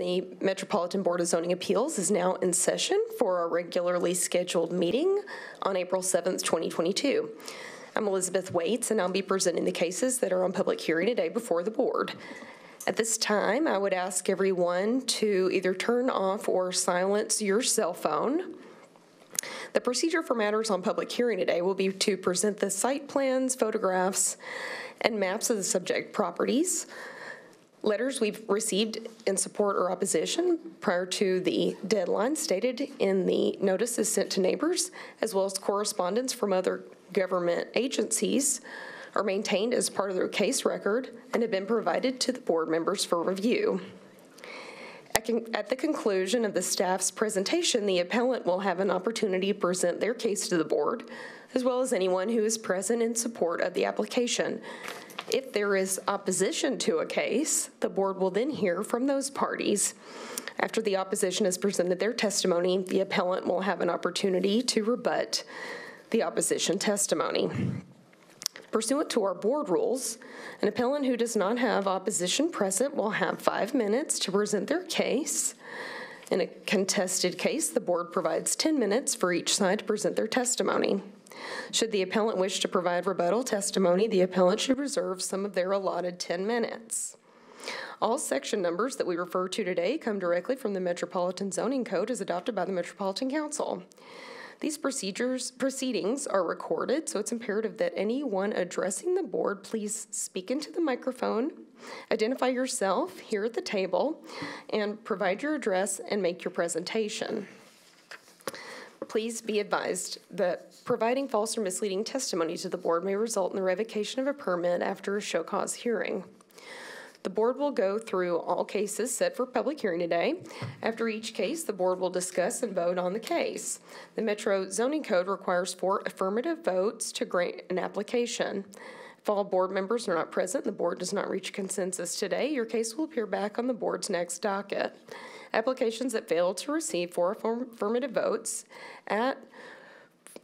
the Metropolitan Board of Zoning Appeals is now in session for our regularly scheduled meeting on April 7th, 2022. I'm Elizabeth Waits, and I'll be presenting the cases that are on public hearing today before the board. At this time, I would ask everyone to either turn off or silence your cell phone. The procedure for matters on public hearing today will be to present the site plans, photographs, and maps of the subject properties, letters we've received in support or opposition prior to the deadline stated in the notices sent to neighbors, as well as correspondence from other government agencies are maintained as part of their case record and have been provided to the board members for review. At, at the conclusion of the staff's presentation, the appellant will have an opportunity to present their case to the board, as well as anyone who is present in support of the application. If there is opposition to a case, the board will then hear from those parties. After the opposition has presented their testimony, the appellant will have an opportunity to rebut the opposition testimony. Pursuant to our board rules, an appellant who does not have opposition present will have five minutes to present their case. In a contested case, the board provides 10 minutes for each side to present their testimony. Should the appellant wish to provide rebuttal testimony, the appellant should reserve some of their allotted 10 minutes. All section numbers that we refer to today come directly from the Metropolitan Zoning Code as adopted by the Metropolitan Council. These procedures, proceedings are recorded, so it's imperative that anyone addressing the board please speak into the microphone, identify yourself here at the table, and provide your address and make your presentation. Please be advised that providing false or misleading testimony to the board may result in the revocation of a permit after a show cause hearing. The board will go through all cases set for public hearing today. After each case, the board will discuss and vote on the case. The Metro Zoning Code requires four affirmative votes to grant an application. If all board members are not present, and the board does not reach consensus today, your case will appear back on the board's next docket. Applications that fail to receive four affirmative votes at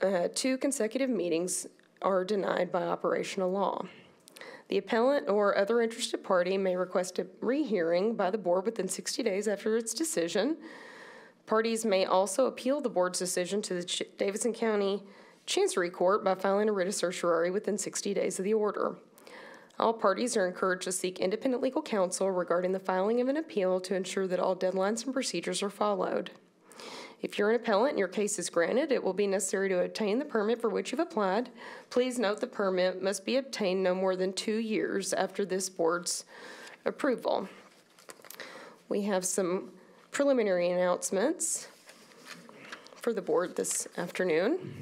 uh, two consecutive meetings are denied by operational law. The appellant or other interested party may request a rehearing by the board within 60 days after its decision. Parties may also appeal the board's decision to the Ch- Davidson County Chancery Court by filing a writ of certiorari within 60 days of the order. All parties are encouraged to seek independent legal counsel regarding the filing of an appeal to ensure that all deadlines and procedures are followed. If you're an appellant and your case is granted, it will be necessary to obtain the permit for which you've applied. Please note the permit must be obtained no more than two years after this board's approval. We have some preliminary announcements for the board this afternoon.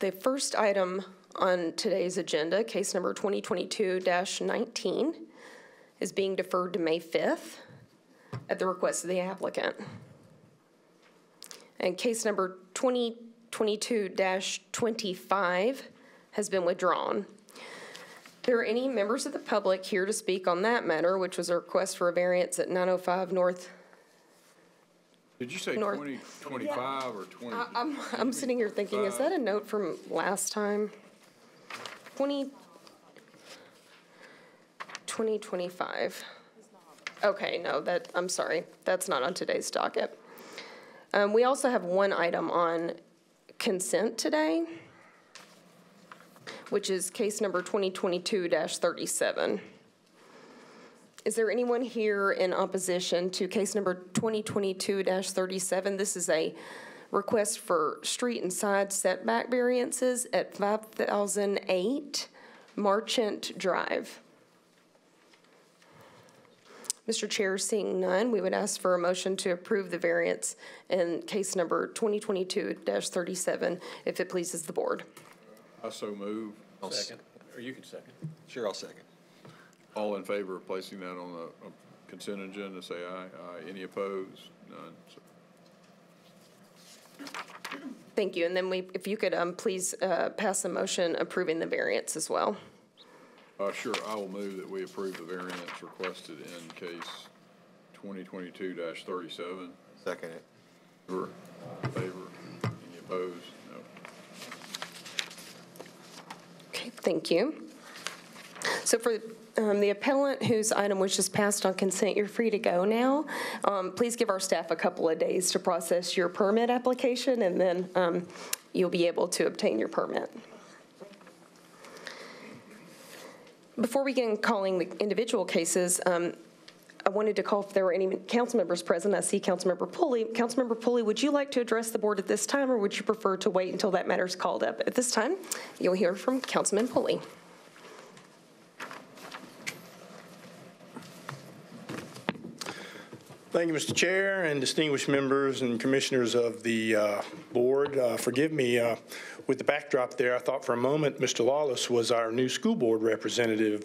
The first item on today's agenda, case number 2022-19, is being deferred to May 5th at the request of the applicant. And case number 2022-25 has been withdrawn. There are any members of the public here to speak on that matter, which was a request for a variance at 905 North. Did you say North- 2025 or 20? I- I'm, I'm sitting here thinking, is that a note from last time? 20, 2025. Okay, no, that, I'm sorry, that's not on today's docket. Um, we also have one item on consent today, which is case number 2022-37. Is there anyone here in opposition to case number 2022-37? This is a request for street and side setback variances at 5008 Marchant Drive. Mr. Chair, seeing none, we would ask for a motion to approve the variance in case number 2022-37, if it pleases the board. I so move. Second, or you can second. Sure, I'll second. All in favor of placing that on the uh, consent agenda, say aye. Aye. Any opposed? None. So- Thank you. And then we, if you could, um, please, uh, pass a motion approving the variance as well. Uh, Sure, I will move that we approve the variance requested in case 2022-37. Second it. Sure. In Favor? Any opposed? No. Okay, thank you. So for um, the appellant whose item was just passed on consent, you're free to go now. Um, Please give our staff a couple of days to process your permit application, and then um, you'll be able to obtain your permit. Before we begin calling the individual cases, um, I wanted to call if there were any council members present. I see Councilmember Pulley. Councilmember Pulley, would you like to address the board at this time, or would you prefer to wait until that matter is called up? At this time, you'll hear from Councilman Pulley. Thank you, Mr. Chair, and distinguished members and commissioners of the uh, board. Uh, Forgive me, uh, with the backdrop there, I thought for a moment Mr. Lawless was our new school board representative,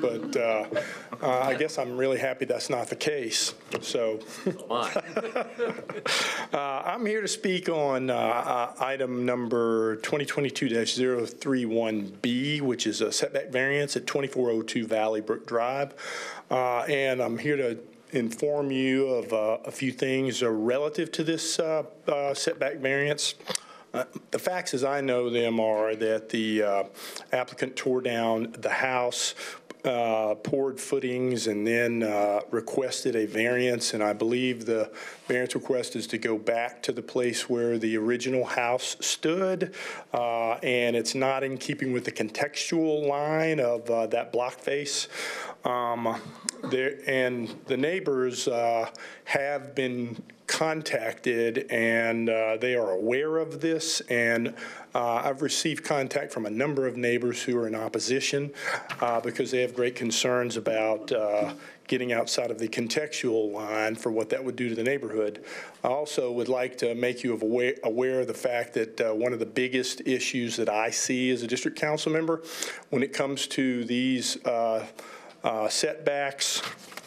but uh, uh, I guess I'm really happy that's not the case. So uh, I'm here to speak on item number 2022-031B, which is a setback variance at 2402 Valley Brook Drive. Uh, And I'm here to inform you of uh, a few things uh, relative to this uh, uh, setback variance. Uh, The facts as I know them are that the uh, applicant tore down the house, uh, poured footings, and then requested a variance, and I believe the variance request is to go back to the place where the original house stood, and it's not in keeping with the contextual line of that block face. Um, There, and the neighbors uh, have been contacted, and uh, they are aware of this, and uh, I've received contact from a number of neighbors who are in opposition uh, because they have great concerns about uh, getting outside of the contextual line for what that would do to the neighborhood. I also would like to make you aware, aware of the fact that uh, one of the biggest issues that I see as a district council member when it comes to these uh, uh, setbacks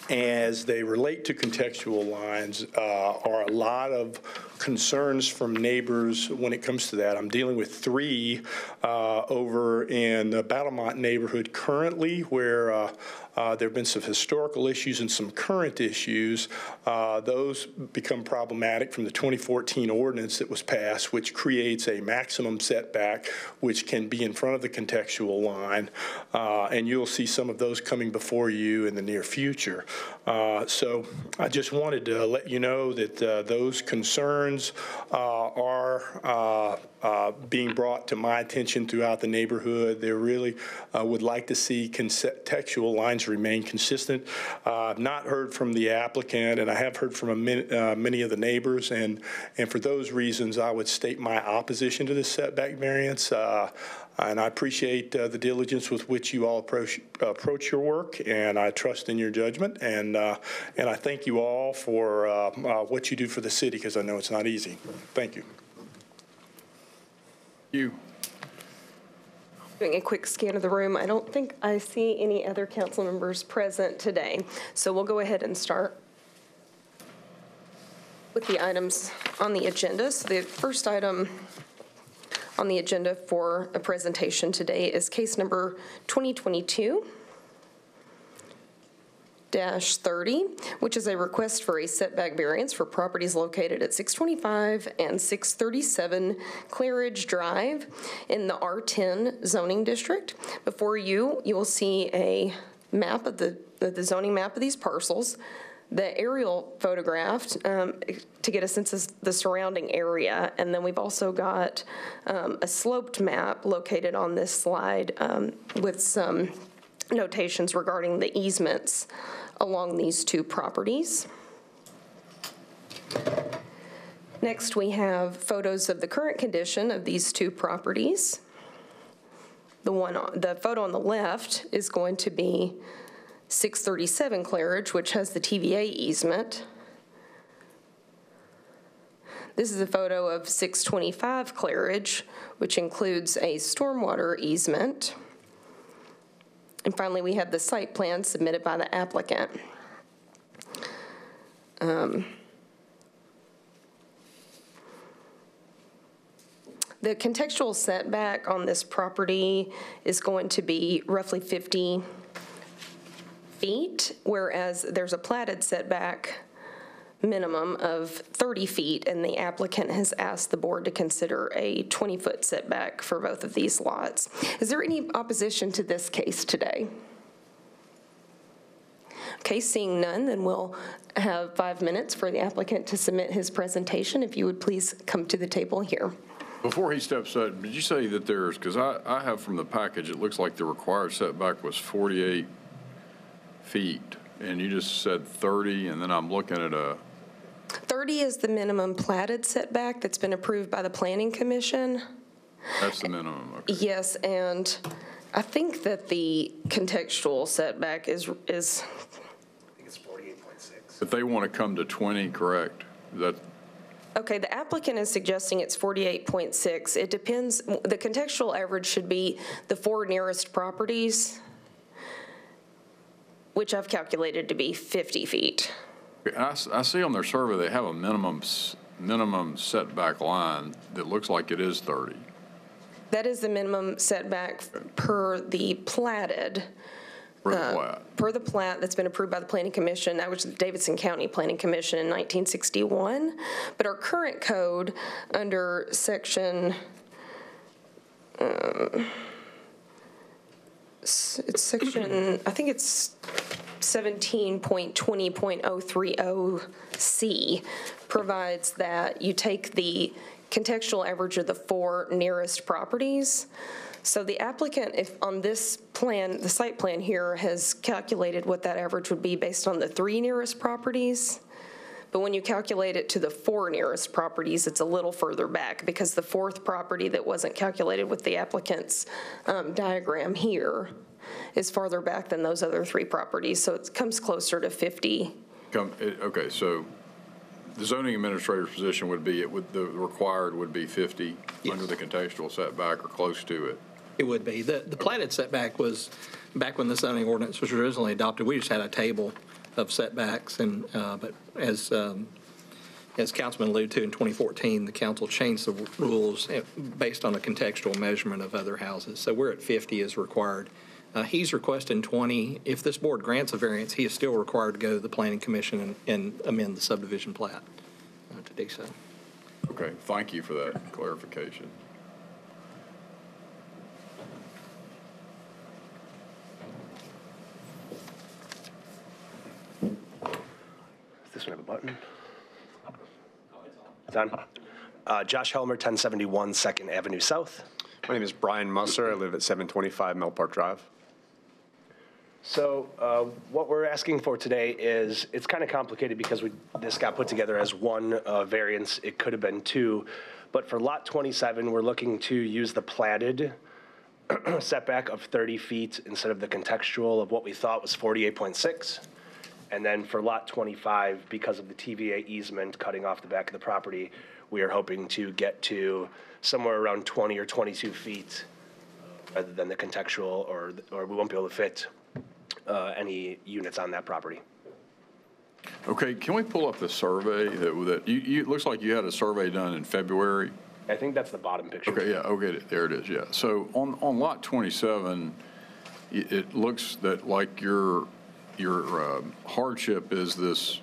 as they relate to contextual lines uh, are a lot of concerns from neighbors when it comes to that. I'm dealing with three uh, over in the Battlemont neighborhood currently where uh, uh, there have been some historical issues and some current issues. Uh, Those become problematic from the 2014 ordinance that was passed, which creates a maximum setback, which can be in front of the contextual line. Uh, And you'll see some of those coming before you in the near future. Uh, So I just wanted to let you know that uh, those concerns are being brought to my attention throughout the neighborhood. They really would like to see contextual lines remain consistent. Uh, I've not heard from the applicant, and I have heard from min- uh, many of the neighbors, and, and for those reasons, I would state my opposition to this setback variance. Uh, And I appreciate uh, the diligence with which you all approach, approach your work, and I trust in your judgment. And, uh, and I thank you all for uh, what you do for the city, because I know it's not easy. Thank you. You. Doing a quick scan of the room, I don't think I see any other council members present today. So we'll go ahead and start with the items on the agenda. So the first item on the agenda for a presentation today is case number 2022 dash 30, which is a request for a setback variance for properties located at 625 and 637 Claridge Drive in the R10 zoning district. Before you, you will see a map of the, the zoning map of these parcels. The aerial photographed um, to get a sense of the surrounding area. And then we've also got um, a sloped map located on this slide um, with some notations regarding the easements along these two properties. Next, we have photos of the current condition of these two properties. The one, on- the photo on the left is going to be 637 Claridge, which has the TVA easement. This is a photo of 625 Claridge, which includes a stormwater easement. And finally, we have the site plan submitted by the applicant. Um, The contextual setback on this property is going to be roughly 50 feet, whereas there's a platted setback minimum of 30 feet, and the applicant has asked the board to consider a 20-foot setback for both of these lots. Is there any opposition to this case today? Okay, seeing none, then we'll have five minutes for the applicant to submit his presentation. If you would please come to the table here. Before he steps up, did you say that there's, because I, I have from the package, it looks like the required setback was 48 feet, and you just said 30, and then I'm looking at a, 30 is the minimum platted setback that's been approved by the Planning Commission. that's the minimum, okay. Yes, and I think that the contextual setback is, is, I think it's 48.6. But they want to come to 20, correct? That, okay, the applicant is suggesting it's 48.6. It depends, the contextual average should be the four nearest properties, which I've calculated to be 50 feet. I, I see on their survey, they have a minimum, minimum setback line that looks like it is 30. That is the minimum setback per the platted, for the plat. per the plat that's been approved by the Planning Commission, that was the Davidson County Planning Commission in 1961. But our current code, under section, um, it's section, I think it's 17.20.030C, provides that you take the contextual average of the four nearest properties. So the applicant, if, on this plan, the site plan here has calculated what that average would be based on the three nearest properties. But when you calculate it to the four nearest properties, it's a little further back because the fourth property that wasn't calculated with the applicant's um, diagram here is farther back than those other three properties. So it comes closer to 50. Come, it- okay, so the zoning administrator's position would be, it would, the required would be 50 under the contextual setback or close to it. It would be. The, the platted setback was, back when the zoning ordinance was originally adopted, we just had a table of setbacks and, uh, but as, um, as Councilman alluded to, in 2014, the council changed the rules eh, based on a contextual measurement of other houses. So we're at 50 as required. Uh, He's requesting 20. If this board grants a variance, he is still required to go to the planning commission and- and amend the subdivision plat uh, to do so. Okay, thank you for that clarification. Does this one have a button? It's on. Uh, Josh Helmer, 1071 Second Avenue South. My name is Brian Musser. I live at 725 Mel Park Drive. So uh, what we're asking for today is, it's kind of complicated because we, this got put together as one uh, variance. It could have been two. But for Lot 27, we're looking to use the platted setback of 30 feet instead of the contextual of what we thought was 48.6. And then for Lot 25, because of the TVA easement cutting off the back of the property, we are hoping to get to somewhere around 20 or 22 feet rather than the contextual, or, or we won't be able to fit uh, any units on that property. Okay, can we pull up the survey that, that, you, you, it looks like you had a survey done in February? I think that's the bottom picture. Okay, yeah, okay, there it is, yeah. So on, on lot 27, it, it looks that like your, your um, hardship is this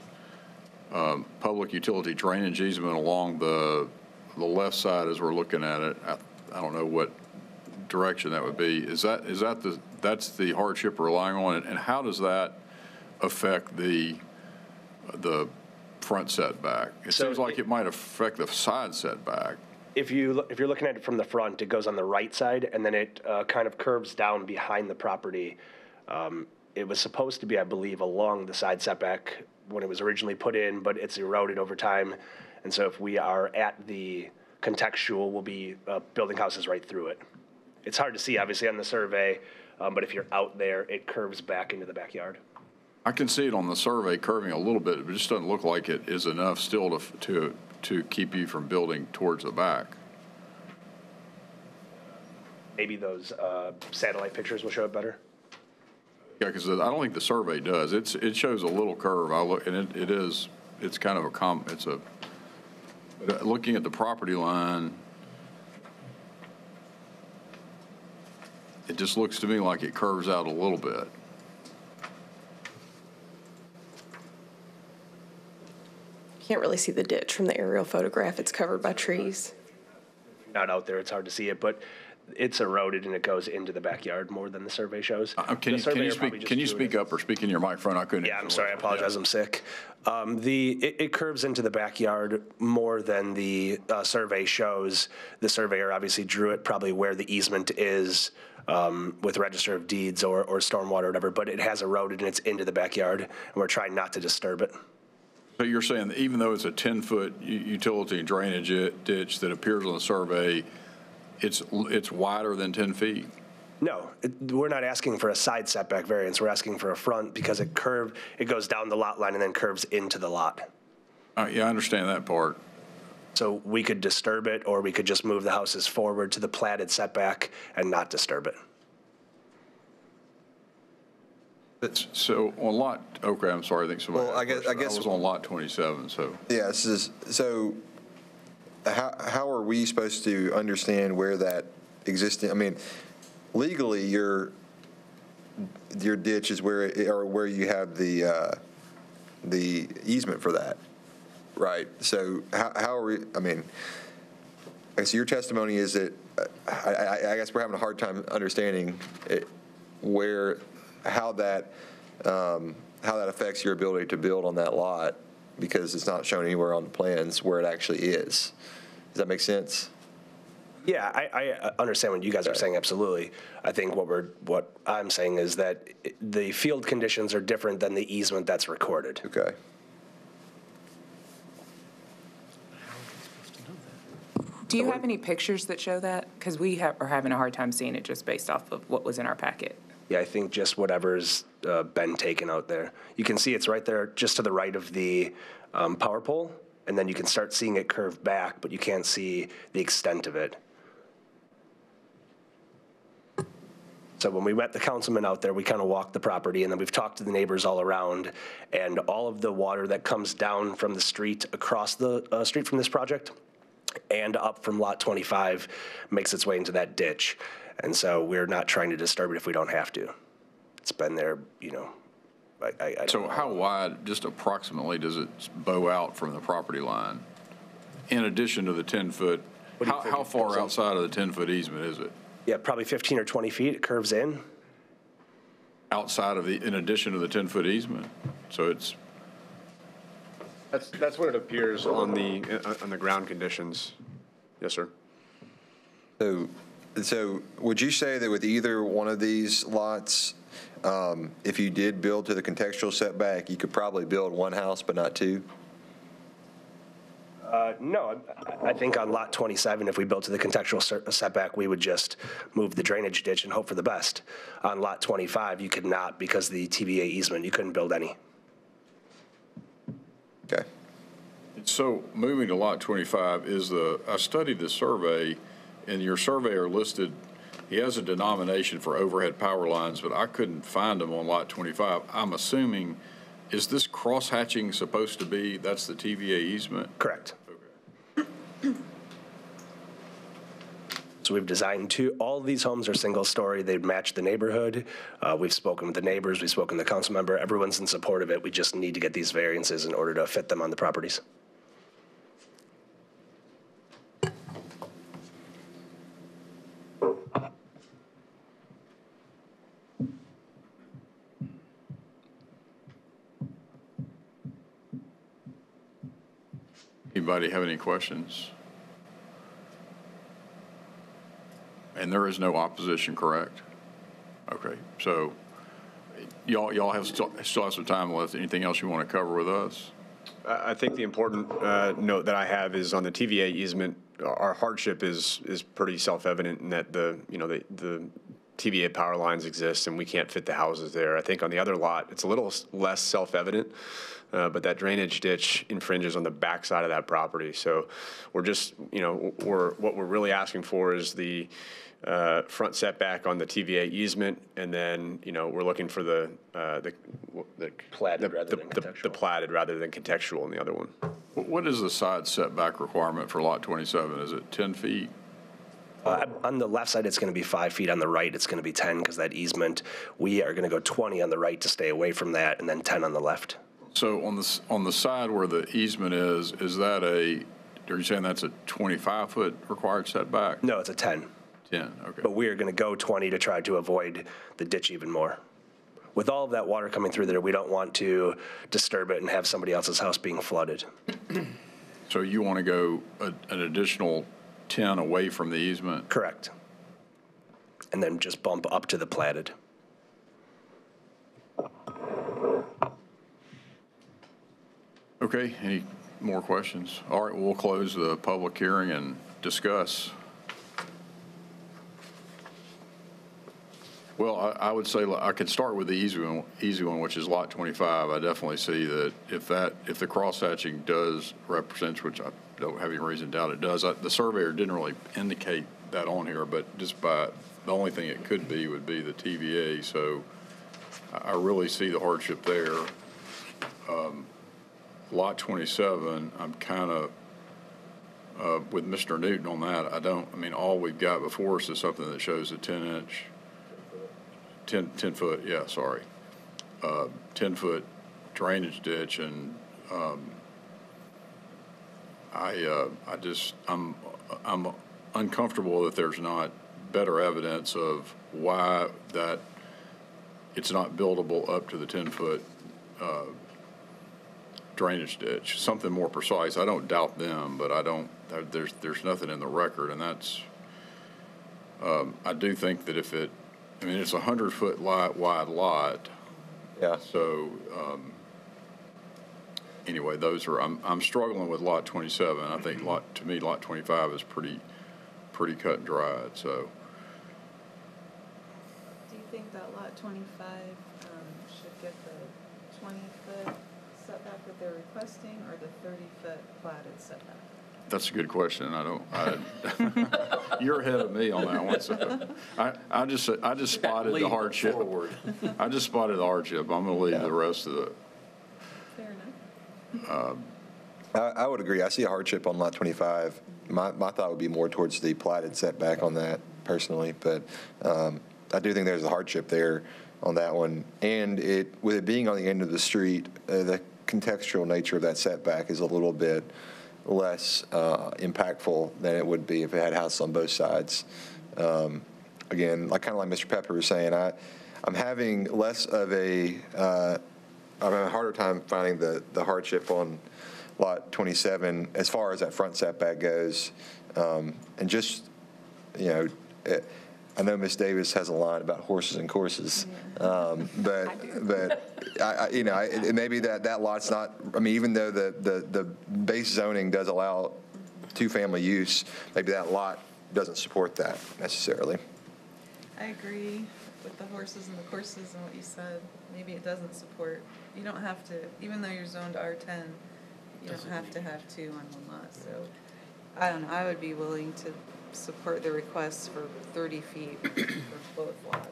um, public utility drainage easement along the, the left side as we're looking at it. I, I don't know what direction that would be. Is that, is that the, that's the hardship relying on? It. And how does that affect the, the front setback? It So seems like it- it might affect the side setback. If you if you're looking at it from the front, it goes on the right side, and then it uh, kind of curves down behind the property. Um, It was supposed to be, I believe, along the side setback when it was originally put in, but it's eroded over time. And so if we are at the contextual, we'll be uh, building houses right through it. It's hard to see, obviously, on the survey, um, but if you're out there, it curves back into the backyard. I can see it on the survey curving a little bit, but it just doesn't look like it is enough still to, to, to keep you from building towards the back. Maybe those uh, satellite pictures will show it better. Yeah, because I don't think the survey does. It's, it shows a little curve. I look, and it, it is, it's kind of a com, it's a, looking at the property line, it just looks to me like it curves out a little bit. Can't really see the ditch from the aerial photograph. It's covered by trees. not out there, it's hard to see it, but it's eroded and it goes into the backyard more than the survey shows. Uh, Can The you, can you speak, can you speak up or speak in your microphone? I couldn't. Yeah, I'm sorry, I apologize, I'm sick. Um, The, it it curves into the backyard more than the uh, survey shows. The surveyor obviously drew it probably where the easement is um, with Register of Deeds or, or stormwater or whatever, but it has eroded and it's into the backyard, and we're trying not to disturb it. So you're saying that even though it's a 10-foot utility drainage ditch that appears on the survey, it's, it's wider than 10 feet? No, it- we're not asking for a side setback variance, we're asking for a front because it curved, it goes down the lot line and then curves into the lot. Uh, Yeah, I understand that part. So we could disturb it, or we could just move the houses forward to the platted setback and not disturb it. It's- So on lot, okay, I'm sorry, I think somebody. Well, I had a guess- I question. guess- was on lot 27, so. Yeah, this is, so how, how are we supposed to understand where that existing, I mean, legally, your, your ditch is where, it- or where you have the, uh, the easement for that, right? So how, how are we, I mean, I guess your testimony is that, uh, I, I, I guess we're having a hard time understanding it, where, how that, um, how that affects your ability to build on that lot, because it's not shown anywhere on the plans where it actually is. Does that make sense? Yeah, I, I uh, understand what you guys are saying, absolutely. I think what we're, what I'm saying is that the field conditions are different than the easement that's recorded. Okay. Do you have any pictures that show that? Because we have, are having a hard time seeing it just based off of what was in our packet. Yeah, I think just whatever's uh, been taken out there. You can see it's right there, just to the right of the um, power pole, and then you can start seeing it curve back, but you can't see the extent of it. So when we met the councilman out there, we kind of walked the property, and then we've talked to the neighbors all around, and all of the water that comes down from the street across the uh, street from this project and up from Lot 25 makes its way into that ditch. And so we're not trying to disturb it if we don't have to. It's been there, you know, I, I, I So know. how wide, just approximately, does it bow out from the property line? In addition to the 10-foot, What do you how, how far goes up? outside of the 10-foot easement is it? Yeah, probably 15 or 20 feet, it curves in. Outside of the, in addition to the 10-foot easement? So it's, That's, that's what it appears on the, uh, on the ground conditions. Yes, sir. So, so would you say that with either one of these lots, um, if you did build to the contextual setback, you could probably build one house but not two? Uh, No, I- I think on Lot 27, if we built to the contextual setback, we would just move the drainage ditch and hope for the best. On Lot 25, you could not because the TVA easement, you couldn't build any. Okay. so moving to lot 25 is the, I studied the survey, and your surveyor listed, he has a denomination for overhead power lines, but I couldn't find them on lot 25. I'm assuming, is this cross-hatching supposed to be, that's the TVA easement? Correct. So we've designed two, all these homes are single-story, they match the neighborhood. Uh, We've spoken with the neighbors, we've spoken to the council member, everyone's in support of it. We just need to get these variances in order to fit them on the properties. Anybody have any questions? And there is no opposition, correct? Okay, so y'all, y'all have, still still have some time left. Anything else you want to cover with us? I think the important uh, note that I have is on the TVA easement, our hardship is, is pretty self-evident in that the, you know, the, the TVA power lines exist and we can't fit the houses there. I think on the other lot, it's a little less self-evident, uh, but that drainage ditch infringes on the backside of that property. So we're just, you know, we're, what we're really asking for is the uh, front setback on the TVA easement, and then, you know, we're looking for the, uh, the. the- Platted the- rather the- than the- The contextual. platted rather than contextual in the other one. What is the side setback requirement for lot 27? Is it 10 feet? Uh, On the left side, it's going to be five feet, on the right, it's going to be 10, because that easement, we are going to go 20 on the right to stay away from that, and then 10 on the left. So on the, on the side where the easement is, is that a, are you saying that's a 25-foot required setback? No, it's a 10. 10, okay. But we are going to go 20 to try to avoid the ditch even more. With all of that water coming through there, we don't want to disturb it and have somebody else's house being flooded. So you want to go a- an additional 10 away from the easement? Correct. And then just bump up to the platted. Okay, any more questions? All right, we'll close the public hearing and discuss. Well, I, I would say, I could start with the easy one, easy one, which is Lot 25. I definitely see that if that, if the cross-hatching does represent, which I don't have any reason to doubt it does, I- the surveyor didn't really indicate that on here, but just by, the only thing it could be would be the TVA, so I really see the hardship there. Lot 27, I'm kind of, uh, with Mr. Newton on that, I don't, I mean, all we've got before us is something that shows a 10-inch, 10, 10-foot, yeah, sorry, 10-foot drainage ditch, and um, I, uh, I just, I'm, I'm uncomfortable that there's not better evidence of why that it's not buildable up to the 10-foot drainage ditch, something more precise. I don't doubt them, but I don't, there's, there's nothing in the record, and that's, um, I do think that if it, I mean, it's a hundred-foot lot, wide lot, Yeah. so, um, anyway, those are, I'm, I'm struggling with lot twenty-seven. I think lot, to me, lot twenty-five is pretty, pretty cut and dried, so. Do you think that lot twenty-five, um, should get the twenty-foot setback that they're requesting, or the thirty-foot platted setback? That's a good question. I don't, I, you're ahead of me on that one, so. I, I just, I just spotted the hardship. Forward. I just spotted the hardship. I'm gonna leave the rest of the, Fair enough. I, I would agree. I see a hardship on lot 25. My, my thought would be more towards the platted setback on that personally, but um, I do think there's a hardship there on that one. And it, with it being on the end of the street, uh, the contextual nature of that setback is a little bit less uh, impactful than it would be if it had houses on both sides. Um, Again, like, kind of like Mr. Pepper was saying, I, I'm having less of a, uh, I'm having a harder time finding the, the hardship on lot 27 as far as that front setback goes. Um, And just, you know, eh, I know Miss Davis has a line about horses and courses, um, but, but, I, I- you know, I- it maybe that, that lot's not, I mean, even though the, the, the base zoning does allow two-family use, maybe that lot doesn't support that necessarily. I agree with the horses and the courses and what you said. Maybe it doesn't support, you don't have to, even though you're zoned R ten, you don't have to have two on one lot, so. I don't know, I would be willing to support the request for thirty feet for both lots.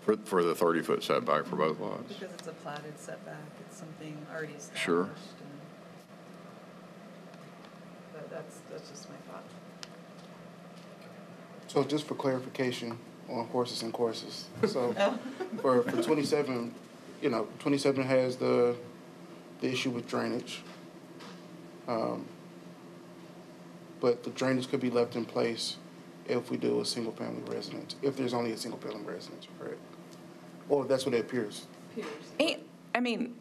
for, for the 30-foot setback for both lots. Because it's a platted setback, it's something already established. Sure. and- But that's, that's just my thought. So just for clarification on horses and courses, so for, for twenty-seven, you know, twenty-seven has the, the issue with drainage. Um, But the drainage could be left in place if we do a single-family residence, if there's only a single-family residence, correct? Or that's what it appears. And, I mean,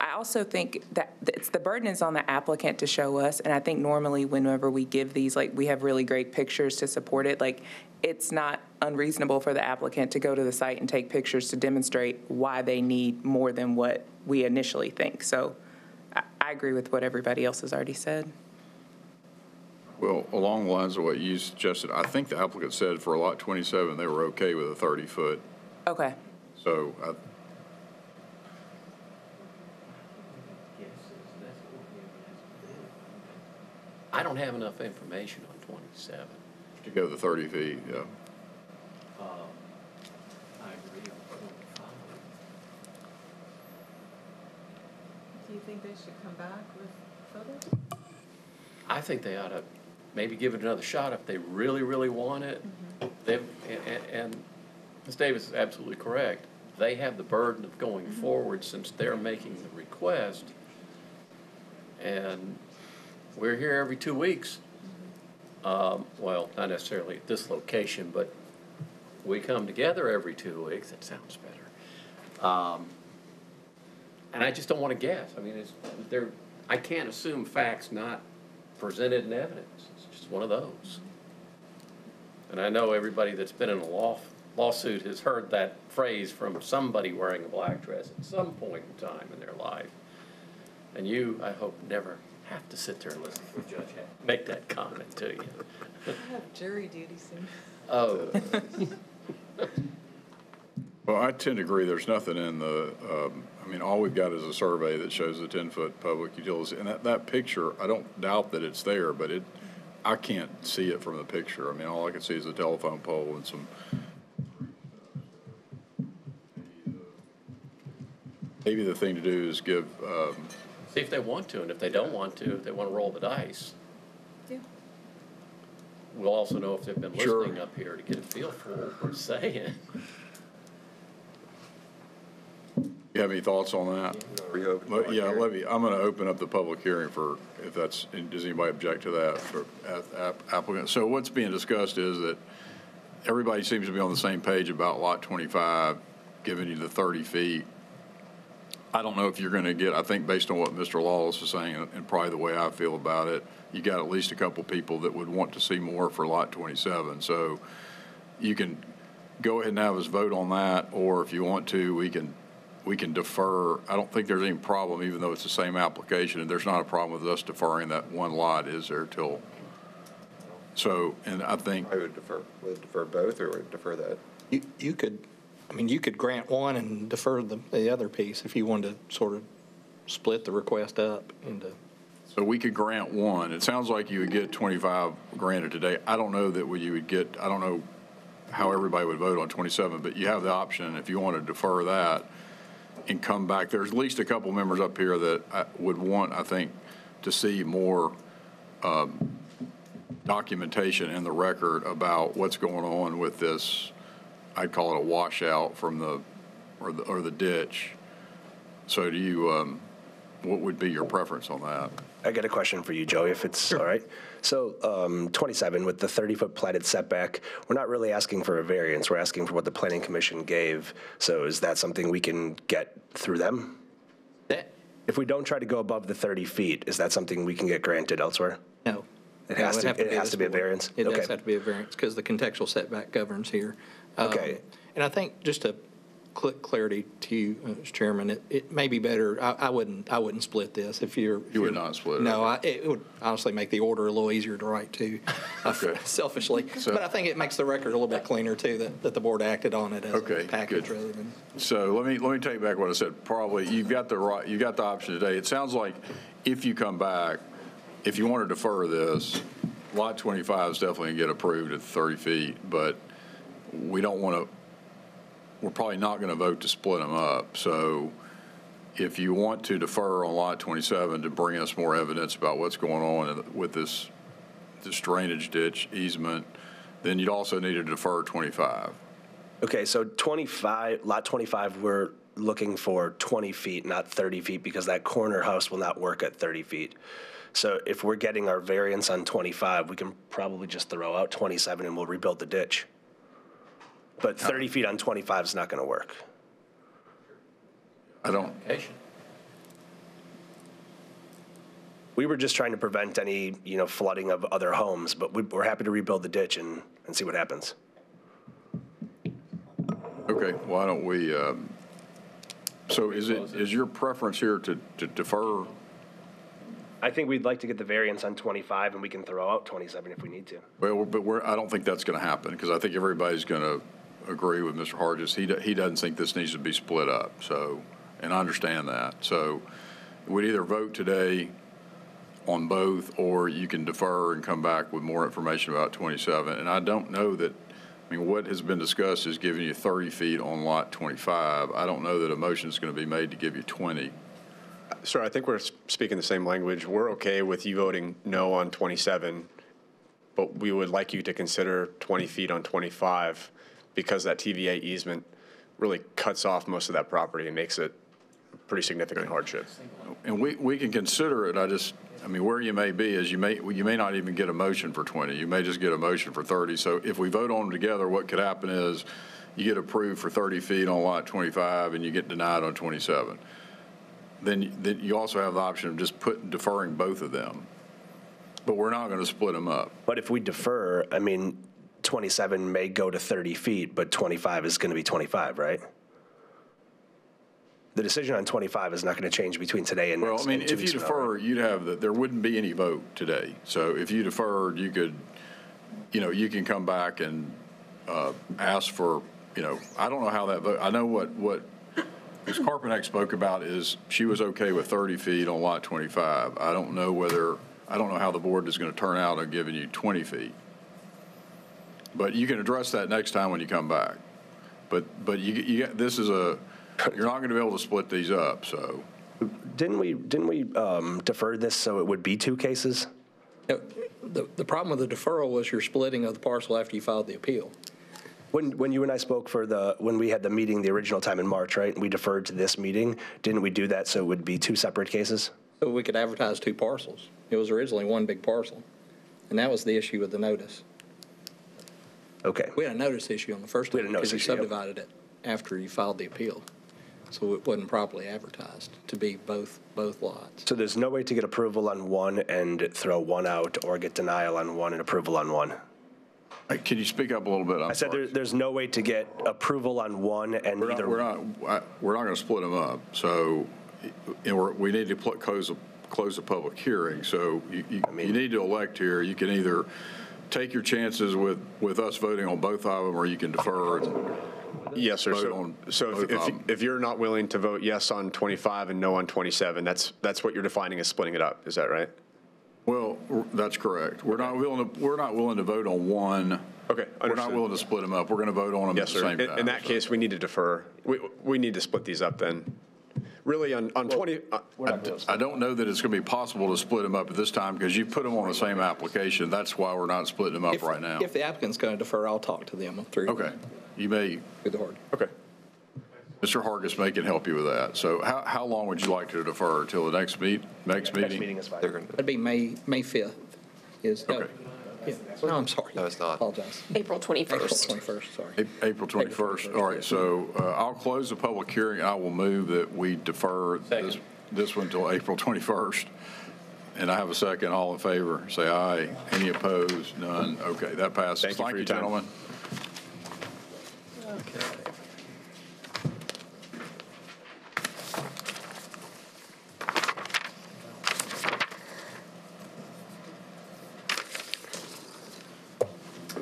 I also think that it's, the burden is on the applicant to show us, and I think normally whenever we give these, like, we have really great pictures to support it, like, it's not unreasonable for the applicant to go to the site and take pictures to demonstrate why they need more than what we initially think. So I, I agree with what everybody else has already said. Well, along the lines of what you suggested, I think the applicant said for a lot 27, they were okay with a 30-foot. Okay. So I, I don't have enough information on 27. to go the 30 feet, yeah. Um, I agree on 25. Do you think they should come back with photos? I think they ought to maybe give it another shot if they really, really want it. They've, and, and Ms. Davis is absolutely correct. They have the burden of going forward since they're making the request. And we're here every two weeks. Um, Well, not necessarily at this location, but we come together every two weeks. It sounds better. Um, And I just don't want to guess. I mean, it's, there, I can't assume facts not presented in evidence. It's just one of those. And I know everybody that's been in a law, lawsuit has heard that phrase from somebody wearing a black dress at some point in time in their life. And you, I hope, never have to sit there and listen to a judge make that comment to you. I have jury duty soon. Oh, Well, I tend to agree, there's nothing in the, um, I mean, all we've got is a survey that shows the 10-foot public utilities. And that, that picture, I don't doubt that it's there, but it, I can't see it from the picture. I mean, all I can see is a telephone pole and some, maybe the thing to do is give, um, see if they want to, and if they don't want to, if they want to roll the dice, Yeah. we'll also know if they've been Sure. listening up here to get a feel for what we're saying. You have any thoughts on that? Let- Yeah, Levy, I'm going to open up the public hearing for, if that's, does anybody object to that for app- app- applicants? So what's being discussed is that everybody seems to be on the same page about Lot 25, giving you the 30 feet. I don't know if you're going to get, I think based on what Mr. Lawless is saying, and probably the way I feel about it, you got at least a couple people that would want to see more for Lot 27. So you can go ahead and have us vote on that, or if you want to, we can, we can defer. I don't think there's any problem, even though it's the same application, and there's not a problem with us deferring that one lot, is there, till, so, and I think, I would defer, would defer both or would defer that? You, you could, I mean, you could grant one and defer the, the other piece if you wanted to sort of split the request up into. so we could grant one. It sounds like you would get 25 granted today. I don't know that you would get, I don't know how everybody would vote on 27, but you have the option, if you want to defer that and come back, there's at least a couple members up here that I would want, I think, to see more um, documentation in the record about what's going on with this, I'd call it a washout from the, or the, or the ditch. So do you, um, what would be your preference on that? I got a question for you, Joey, if it's all right. So um, 27, with the 30-foot platted setback, we're not really asking for a variance. We're asking for what the planning commission gave. So is that something we can get through them? That, If we don't try to go above the 30 feet, is that something we can get granted elsewhere? no. It No, has it'd to- have it has this to be a board. variance? It does Okay. have to be a variance because the contextual setback governs here. Um, Okay. And I think, just to clarity to you, uh, Mr. Chairman, it, it may be better, I, I wouldn't, I wouldn't split this if you're. You would not split it, No, I, it would honestly make the order a little easier to write too, uh, Okay. selfishly. So- But I think it makes the record a little bit cleaner too, that, that the board acted on it as Okay, a package good. rather than. So let me, let me take back what I said. Probably, you've got the right, you got the option today. It sounds like if you come back, if you want to defer this, Lot 25 is definitely going to get approved at 30 feet, but we don't want to, we're probably not going to vote to split them up. So if you want to defer on Lot 27 to bring us more evidence about what's going on with this, this drainage ditch easement, then you'd also need to defer 25. Okay, so 25, lot 25, we're looking for 20 feet, not 30 feet, because that corner house will not work at 30 feet. So if we're getting our variance on 25, we can probably just throw out 27 and we'll rebuild the ditch. But 30 feet on 25 is not going to work. I don't, We were just trying to prevent any, you know, flooding of other homes, but we- we're happy to rebuild the ditch and, and see what happens. Okay, why don't we, um, so is it, is your preference here to to defer? I think we'd like to get the variance on 25 and we can throw out 27 if we need to. Well, but we're, I don't think that's going to happen, because I think everybody's going to agree with Mr. Hargis. He, he doesn't think this needs to be split up, so, and I understand that. So we'd either vote today on both, or you can defer and come back with more information about 27. And I don't know that, I mean, what has been discussed is giving you 30 feet on Lot 25. I don't know that a motion is going to be made to give you 20. Sir, I think we're speaking the same language. We're okay with you voting no on 27, but we would like you to consider 20 feet on 25 because that TVA easement really cuts off most of that property and makes it pretty significant hardship. And we, we can consider it, I just, I mean, where you may be is you may, you may not even get a motion for 20. You may just get a motion for 30. So if we vote on them together, what could happen is you get approved for 30 feet on lot 25 and you get denied on 27. Then, then you also have the option of just put, deferring both of them. But we're not going to split them up. But if we defer, I mean, 27 may go to 30 feet, but 25 is going to be 25, right? The decision on 25 is not going to change between today and Well, next. I mean, if you now, defer, you'd have, the- there wouldn't be any vote today. So if you deferred, you could, you know, you can come back and uh, ask for, you know, I don't know how that vote, I know what, what Ms. Carpeneck spoke about is she was okay with 30 feet on lot 25. I don't know whether, I don't know how the board is going to turn out on giving you 20 feet. But you can address that next time when you come back. But, but you, you, this is a, you're not going to be able to split these up, so. Didn't we, didn't we um, defer this so it would be two cases? No, The, the problem with the deferral was your splitting of the parcel after you filed the appeal. When, when you and I spoke for the, when we had the meeting the original time in March, right? We deferred to this meeting. Didn't we do that so it would be two separate cases? So we could advertise two parcels. It was originally one big parcel. And that was the issue with the notice. Okay. We had a notice issue on the first We one had a because notice you issue, yep. subdivided it after you filed the appeal. So it wasn't properly advertised to be both, both lots. So there's no way to get approval on one and throw one out or get denial on one and approval on one? Hey, Can you speak up a little bit? I'm I said there, there's no way to get approval on one and We're not, either. we're not, I- we're not going to split them up, so, and we're, we need to pl- close, a- close a public hearing, so you, you you need to elect here, you can either take your chances with, with us voting on both of them, or you can defer. and- Yes, sir. So, so if, if, if you're not willing to vote yes on 25 and no on 27, that's, that's what you're defining as splitting it up, is that right? Well, that's correct. We're not willing to, we're not willing to vote on one. Okay, We're not willing to split them up, we're going to vote on them at Yes, the sir. same In, time. in that so. case, we need to defer. We, we need to split these up then. Really, on, on 20, uh, I don't know that it's going to be possible to split them up at this time, because you put them on the same application, that's why we're not splitting them up If- right now. If the applicant's going to defer, I'll talk to them through. Okay, you may, Through the board. okay. Mr. Hargis may can help you with that. So how, how long would you like to defer, till the next meet, next meeting? Next meeting is fine. That'd be May, May 5th is, no, Okay. Yeah, no, I'm sorry. No, it's not. Apologize. April April 21st. 21st, sorry. A- April 21st, all right, so uh, I'll close the public hearing, I will move that we defer this, Second. this one till April 21st. And I have a second, all in favor, say aye. Any opposed? None, okay, that passes. Thank you for your time. gentlemen.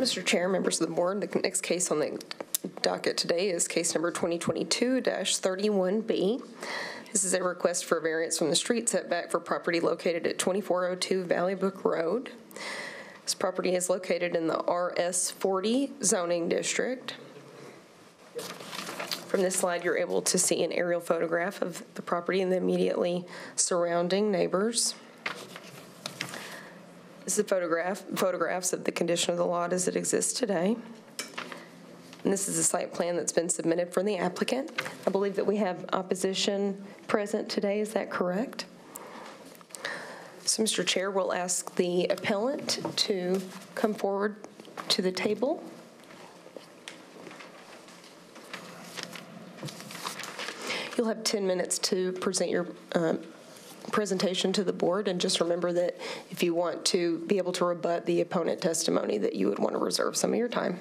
Mr. Chair, members of the board, the next case on the docket today is case number 2022-31B. This is a request for variance from the street setback for property located at 2402 Valley Brook Road. This property is located in the RS40 zoning district. From this slide, you're able to see an aerial photograph of the property and the immediately surrounding neighbors. This is a photograph, photographs of the condition of the lot as it exists today. And this is a site plan that's been submitted from the applicant. I believe that we have opposition present today, is that correct? So, Mr. Chair, we'll ask the appellant to come forward to the table. You'll have 10 minutes to present your um, presentation to the board, and just remember that if you want to be able to rebut the opponent testimony, that you would want to reserve some of your time.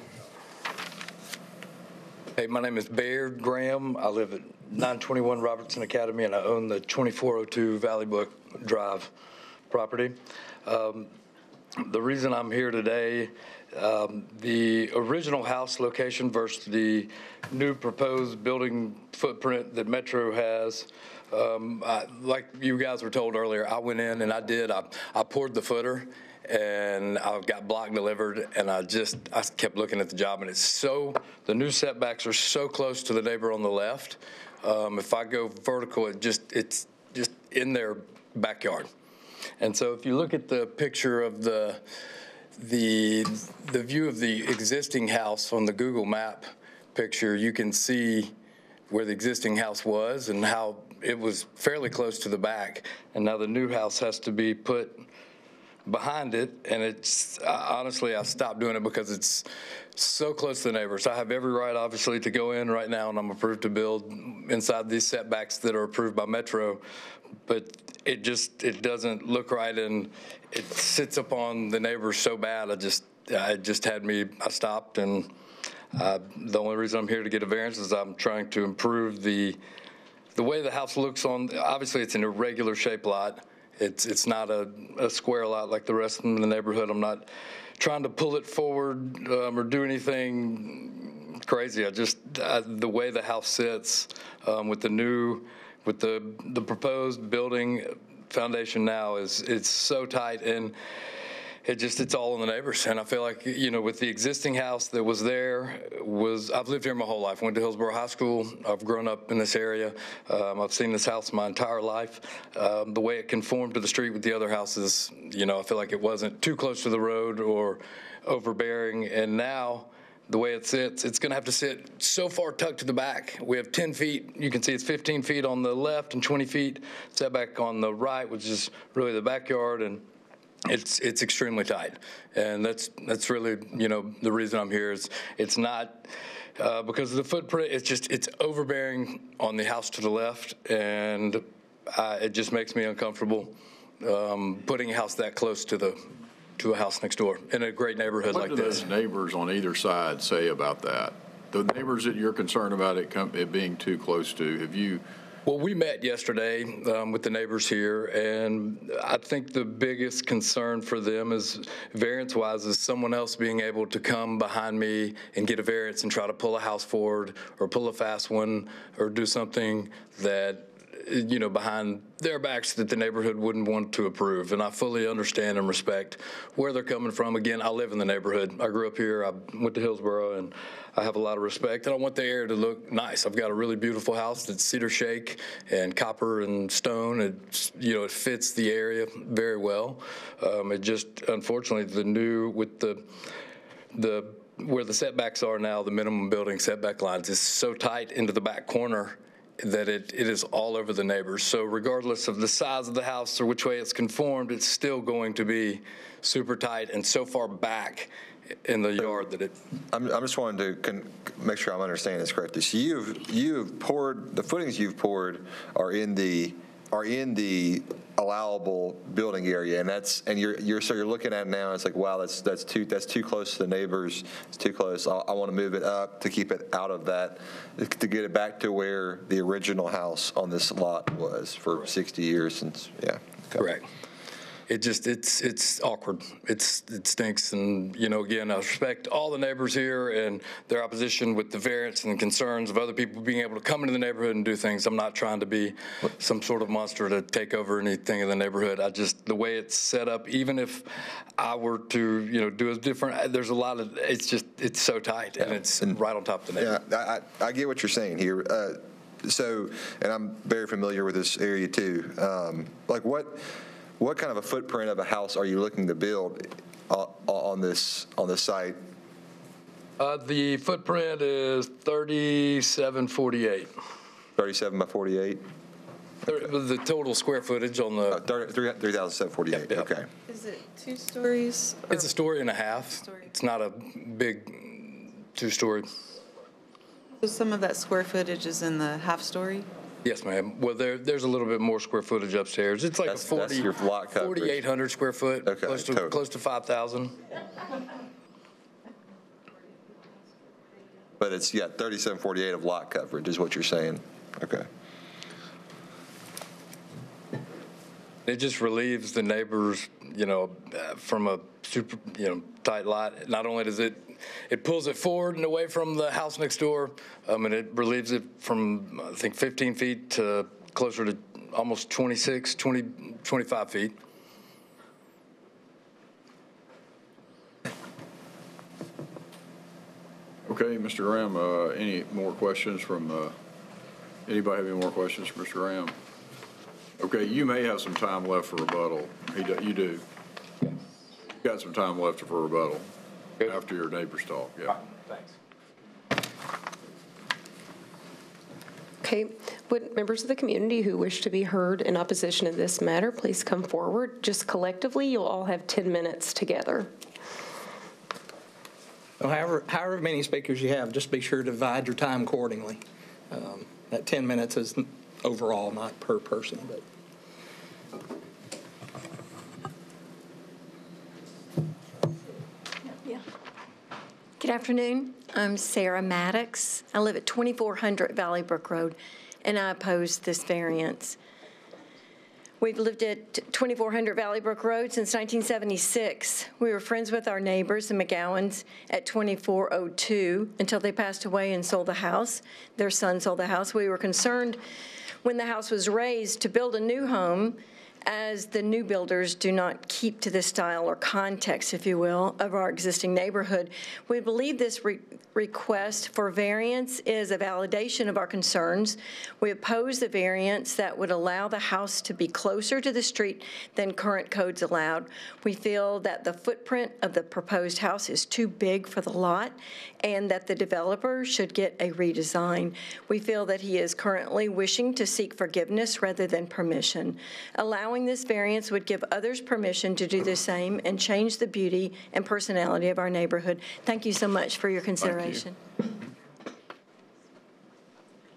Hey, my name is Baird Graham. I live at 921 Robertson Academy, and I own the 2402 Valley Brook Drive property. Um, The reason I'm here today, um, the original house location versus the new proposed building footprint that Metro has, um, I- like you guys were told earlier, I went in and I did, I I poured the footer, and I got block delivered, and I just, I kept looking at the job, and it's so, the new setbacks are so close to the neighbor on the left. Um, If I go vertical, it just, it's just in their backyard. And so if you look at the picture of the, the, the view of the existing house on the Google map picture, you can see where the existing house was and how it was fairly close to the back. And now the new house has to be put behind it, and it's, honestly, I stopped doing it because it's so close to the neighbors. I have every right, obviously, to go in right now, and I'm approved to build inside these setbacks that are approved by Metro, but it just, it doesn't look right, and it sits upon the neighbors so bad, I just I just had me, I stopped, and uh, the only reason I'm here to get a variance is I'm trying to improve the, the way the house looks on, obviously, it's an irregular shaped lot. It's, it's not a, a square lot like the rest of the neighborhood. I'm not trying to pull it forward um, or do anything crazy. I just, I, the way the house sits um, with the new, with the, the proposed building foundation now is, it's so tight and it just, it's all in the neighbors. And I feel like, you know, with the existing house that was there was, I've lived here my whole life. Went to Hillsboro High School. I've grown up in this area. Um, I've seen this house my entire life. Um, the way it conformed to the street with the other houses, you know, I feel like it wasn't too close to the road or overbearing. And now, the way it sits, it's going to have to sit so far tucked to the back. We have 10 feet. You can see it's 15 feet on the left and 20 feet setback on the right, which is really the backyard. And it's it's extremely tight, and that's that's really you know the reason I'm here is it's not uh, because of the footprint. It's just it's overbearing on the house to the left, and uh, it just makes me uncomfortable um, putting a house that close to the to a house next door in a great neighborhood What like do this. those neighbors on either side say about that? The neighbors that you're concerned about it com- it being too close to, have you, Well, we met yesterday um, with the neighbors here, and I think the biggest concern for them is variance-wise is someone else being able to come behind me and get a variance and try to pull a house forward or pull a fast one or do something that, you know, behind their backs that the neighborhood wouldn't want to approve. And I fully understand and respect where they're coming from. Again, I live in the neighborhood. I grew up here. I went to Hillsboro, and I have a lot of respect. And I want the area to look nice. I've got a really beautiful house that's cedar shake and copper and stone. It's, you know, it fits the area very well. Um, it just, unfortunately, the new, with the, the, where the setbacks are now, the minimum building setback lines is so tight into the back corner that it, it is all over the neighbors. So regardless of the size of the house or which way it's conformed, it's still going to be super tight and so far back in the yard that it, I'm, I'm just wanting to make sure I'm understanding this correctly. So you've, you've poured, the footings you've poured are in the, are in the allowable building area, and that's, and you're, you're, so you're looking at it now, and it's like, wow, that's, that's too, that's too close to the neighbors, it's too close. I, I want to move it up to keep it out of that, to get it back to where the original house on this lot was for 60 years since, yeah. Okay. correct. It just, it's, it's awkward. It's, it stinks. And, you know, again, I respect all the neighbors here and their opposition with the variance and the concerns of other people being able to come into the neighborhood and do things. I'm not trying to be some sort of monster to take over anything in the neighborhood. I just, the way it's set up, even if I were to, you know, do a different, there's a lot of, it's just, it's so tight and it's and, right on top of the Yeah, neighborhood. I, I I get what you're saying here. Uh, So, and I'm very familiar with this area too. Um, Like what, what kind of a footprint of a house are you looking to build o- on this, on this site? Uh, the footprint is 3748. 37 by 48? Thir- The total square footage on Uh, the, 30 three- 3,748, Yeah, yeah. okay. Is it two stories? or- it's a story and a half. Story. It's not a big two-story. So some of that square footage is in the half-story? Yes, ma'am. Well, there, there's a little bit more square footage upstairs. It's like a That's- that's 40, your lot coverage. 4,800 square foot, Okay, close to, total. close to 5,000. But it's, yeah, 3748 of lot coverage is what you're saying. Okay. It just relieves the neighbors, you know, uh, from a super, you know, tight lot. Not only does it, it pulls it forward and away from the house next door, um, and it relieves it from, I think, 15 feet to closer to almost 26, 20, 25 feet. okay, Mr. Graham, uh, any more questions from, uh, anybody have any more questions for Mr. Graham? Okay, you may have some time left for rebuttal. He do- You do. You've Got some time left for rebuttal Good. after your neighbors talk, yeah. Thanks. Okay, would members of the community who wish to be heard in opposition to this matter, please come forward. Just collectively, you'll all have 10 minutes together. Well, However, however many speakers you have, just be sure to divide your time accordingly. Um, That 10 minutes is overall, not per person, but. Good afternoon. I'm Sarah Maddox. I live at 2400 Valley Brook Road, and I oppose this variance. We've lived at 2400 Valley Brook Road since 1976. We were friends with our neighbors, the McGowans, at 2402 until they passed away and sold the house. Their son sold the house. We were concerned when the house was razed to build a new home as the new builders do not keep to the style or context, if you will, of our existing neighborhood. We believe this re- request for variance is a validation of our concerns. We oppose the variance that would allow the house to be closer to the street than current codes allowed. We feel that the footprint of the proposed house is too big for the lot and that the developer should get a redesign. We feel that he is currently wishing to seek forgiveness rather than permission. Allowing this variance would give others permission to do the same and change the beauty and personality of our neighborhood. Thank you so much for your consideration.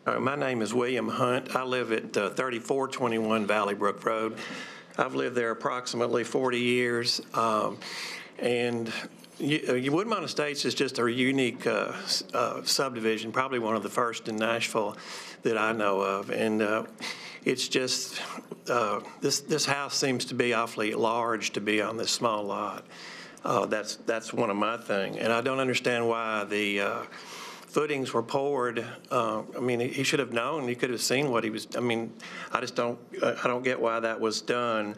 Uh, My name is William Hunt. I live at uh, 3421 Valley Brook Road. I've lived there approximately 40 years. um, And you- uh, Woodmont Estates is just a unique uh, uh, subdivision, probably one of the first in Nashville that I know of. And uh, it's just, uh, this, this house seems to be awfully large to be on this small lot. Uh, That's, that's one of my thing. And I don't understand why the uh, footings were poured. Uh, I mean, he- he should have known, he could have seen what he was, I mean, I just don't, I don't get why that was done.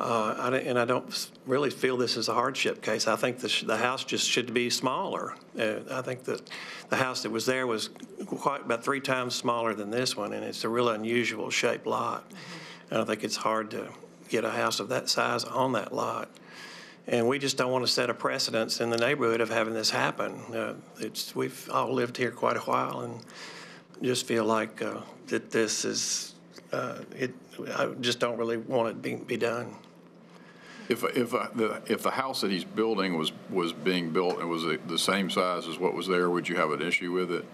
Uh, I And I don't really feel this is a hardship case. I think the, sh- the house just should be smaller. Uh, I think that the house that was there was quite, about three times smaller than this one, and it's a real unusual shaped lot. And I think it's hard to get a house of that size on that lot. And we just don't want to set a precedence in the neighborhood of having this happen. Uh, It's, we've all lived here quite a while and just feel like uh, that this is, uh, it, I just don't really want it be, be done. If, if, uh, the if the house that he's building was, was being built and was the the same size as what was there, would you have an issue with it?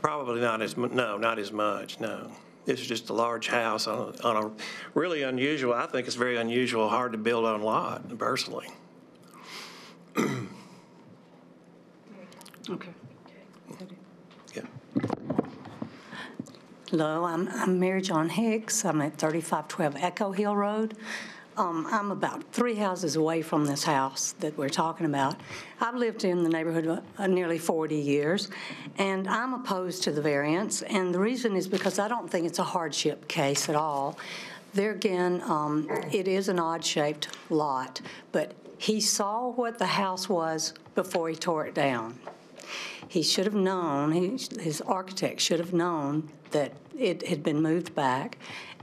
Probably not as, mu- no, not as much, no. This is just a large house on a, on a really unusual, I think it's very unusual, hard to build on lot, personally. Okay. Yeah. Hello, I'm, I'm Mary John Hicks. I'm at 3512 Echo Hill Road. Um, I'm about three houses away from this house that we're talking about. I've lived in the neighborhood uh, nearly 40 years, and I'm opposed to the variance. And the reason is because I don't think it's a hardship case at all. There again, um, it is an odd-shaped lot, but he saw what the house was before he tore it down. He should have known, he- his architect should have known that it had been moved back,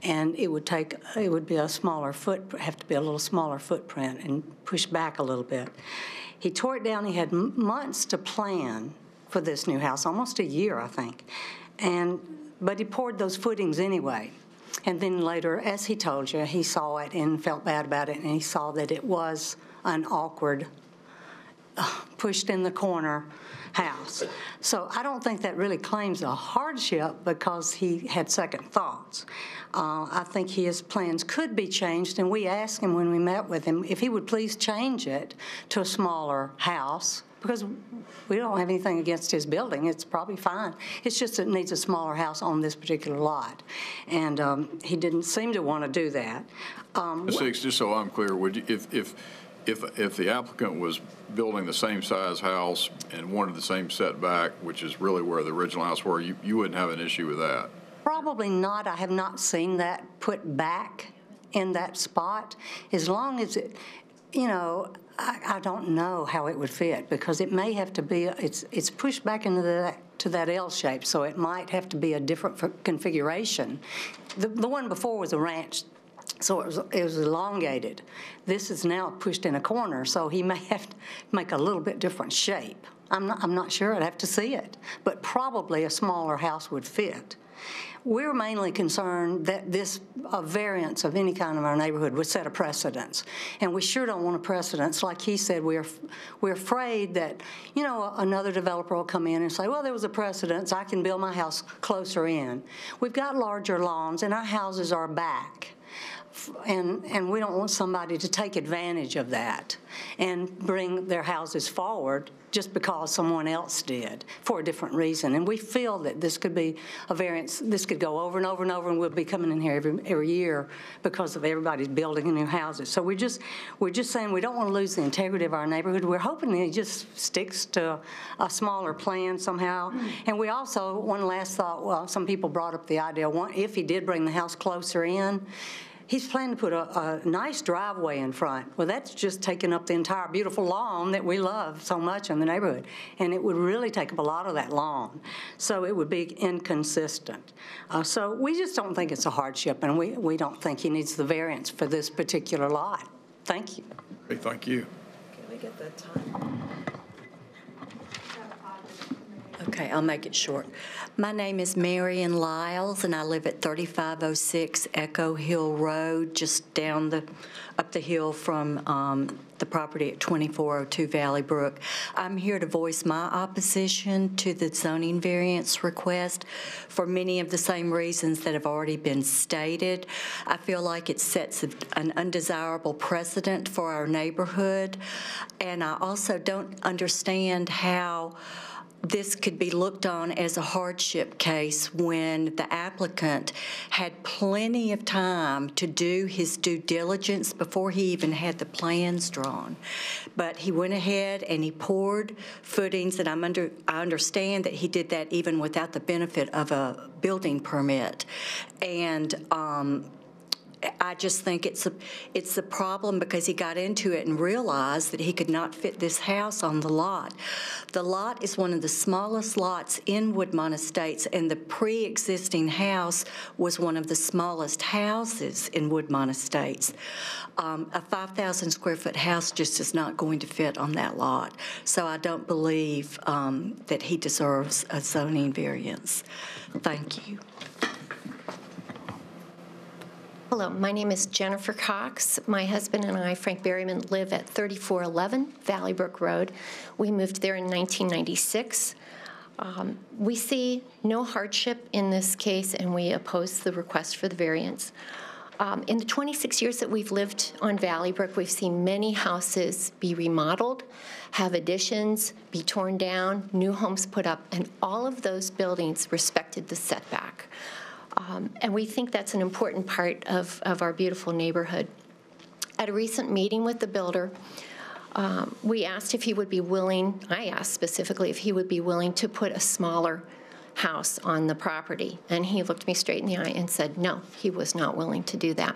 and it would take, it would be a smaller foot, have to be a little smaller footprint and push back a little bit. He tore it down, he had months to plan for this new house, almost a year, I think. And, but he poured those footings anyway. And then later, as he told you, he saw it and felt bad about it, and he saw that it was an awkward uh, pushed in the corner house. So I don't think that really claims a hardship because he had second thoughts. Uh, I think his plans could be changed, and we asked him when we met with him if he would please change it to a smaller house because we don't have anything against his building. It's probably fine. It's just it needs a smaller house on this particular lot. And um, he didn't seem to want to do that. Um, Ms. Hicks, just so I'm clear, would you, if, if, if, if the applicant was building the same size house and wanted the same setback, which is really where the original house were, you, you wouldn't have an issue with that? Probably not. I have not seen that put back in that spot. As long as it, you know, I, I don't know how it would fit because it may have to be, it's, it's pushed back into that, to that L shape, so it might have to be a different configuration. The, the one before was a ranch, so it was, it was elongated. This is now pushed in a corner, so he may have to make a little bit different shape. I'm not, I'm not sure. I'd have to see it. But probably a smaller house would fit. We're mainly concerned that this a variance of any kind in our neighborhood would set a precedence. And we sure don't want a precedence. Like he said, we're, we're afraid that, you know, another developer will come in and say, well, there was a precedence. I can build my house closer in. We've got larger lawns and our houses are back. And, and we don't want somebody to take advantage of that and bring their houses forward just because someone else did for a different reason. And we feel that this could be a variance, this could go over and over and over, and we'll be coming in here every, every year because of everybody's building new houses. So we're just, we're just saying we don't want to lose the integrity of our neighborhood. We're hoping it just sticks to a smaller plan somehow. And we also, one last thought, well, some people brought up the idea, one, if he did bring the house closer in, He's planning to put a, a nice driveway in front. Well, that's just taking up the entire beautiful lawn that we love so much in the neighborhood. And it would really take up a lot of that lawn. So it would be inconsistent. Uh, so we just don't think it's a hardship, and we, we don't think he needs the variance for this particular lot. Thank you. Okay, thank you. Can we get the time? Okay, I'll make it short. My name is Marion Lyles, and I live at 3506 Echo Hill Road, just down the, up the hill from um, the property at 2402 Valley Brook. I'm here to voice my opposition to the zoning variance request for many of the same reasons that have already been stated. I feel like it sets an undesirable precedent for our neighborhood, and I also don't understand how this could be looked on as a hardship case when the applicant had plenty of time to do his due diligence before he even had the plans drawn. But he went ahead and he poured footings, and I'm under, I understand that he did that even without the benefit of a building permit. And um, I just think it's a, it's a problem because he got into it and realized that he could not fit this house on the lot. The lot is one of the smallest lots in Woodmont Estates, and the pre-existing house was one of the smallest houses in Woodmont Estates. Um, a 5,000 square foot house just is not going to fit on that lot. So I don't believe um, that he deserves a zoning variance. Thank you. Hello, my name is Jennifer Cox. My husband and I, Frank Berryman, live at 3411 Valley Brook Road. We moved there in 1996. Um, We see no hardship in this case, and we oppose the request for the variance. Um, In the 26 years that we've lived on Valley Brook, we've seen many houses be remodeled, have additions, be torn down, new homes put up, and all of those buildings respected the setback. Um, And we think that's an important part of, of our beautiful neighborhood. At a recent meeting with the builder, um, we asked if he would be willing, I asked specifically if he would be willing to put a smaller house on the property. And he looked me straight in the eye and said, no, he was not willing to do that.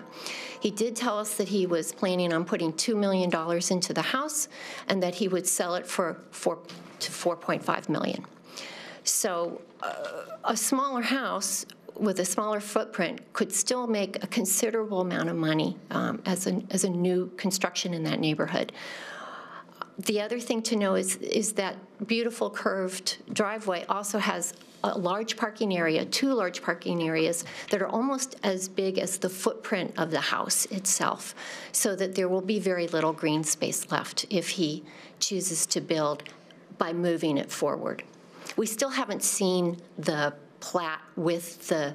He did tell us that he was planning on putting $2 million into the house and that he would sell it for 4 to 4.5 million. So uh, a smaller house with a smaller footprint could still make a considerable amount of money um, as, a, as a new construction in that neighborhood. The other thing to know is, is that beautiful curved driveway also has a large parking area, two large parking areas that are almost as big as the footprint of the house itself, so that there will be very little green space left if he chooses to build by moving it forward. We still haven't seen the plat with the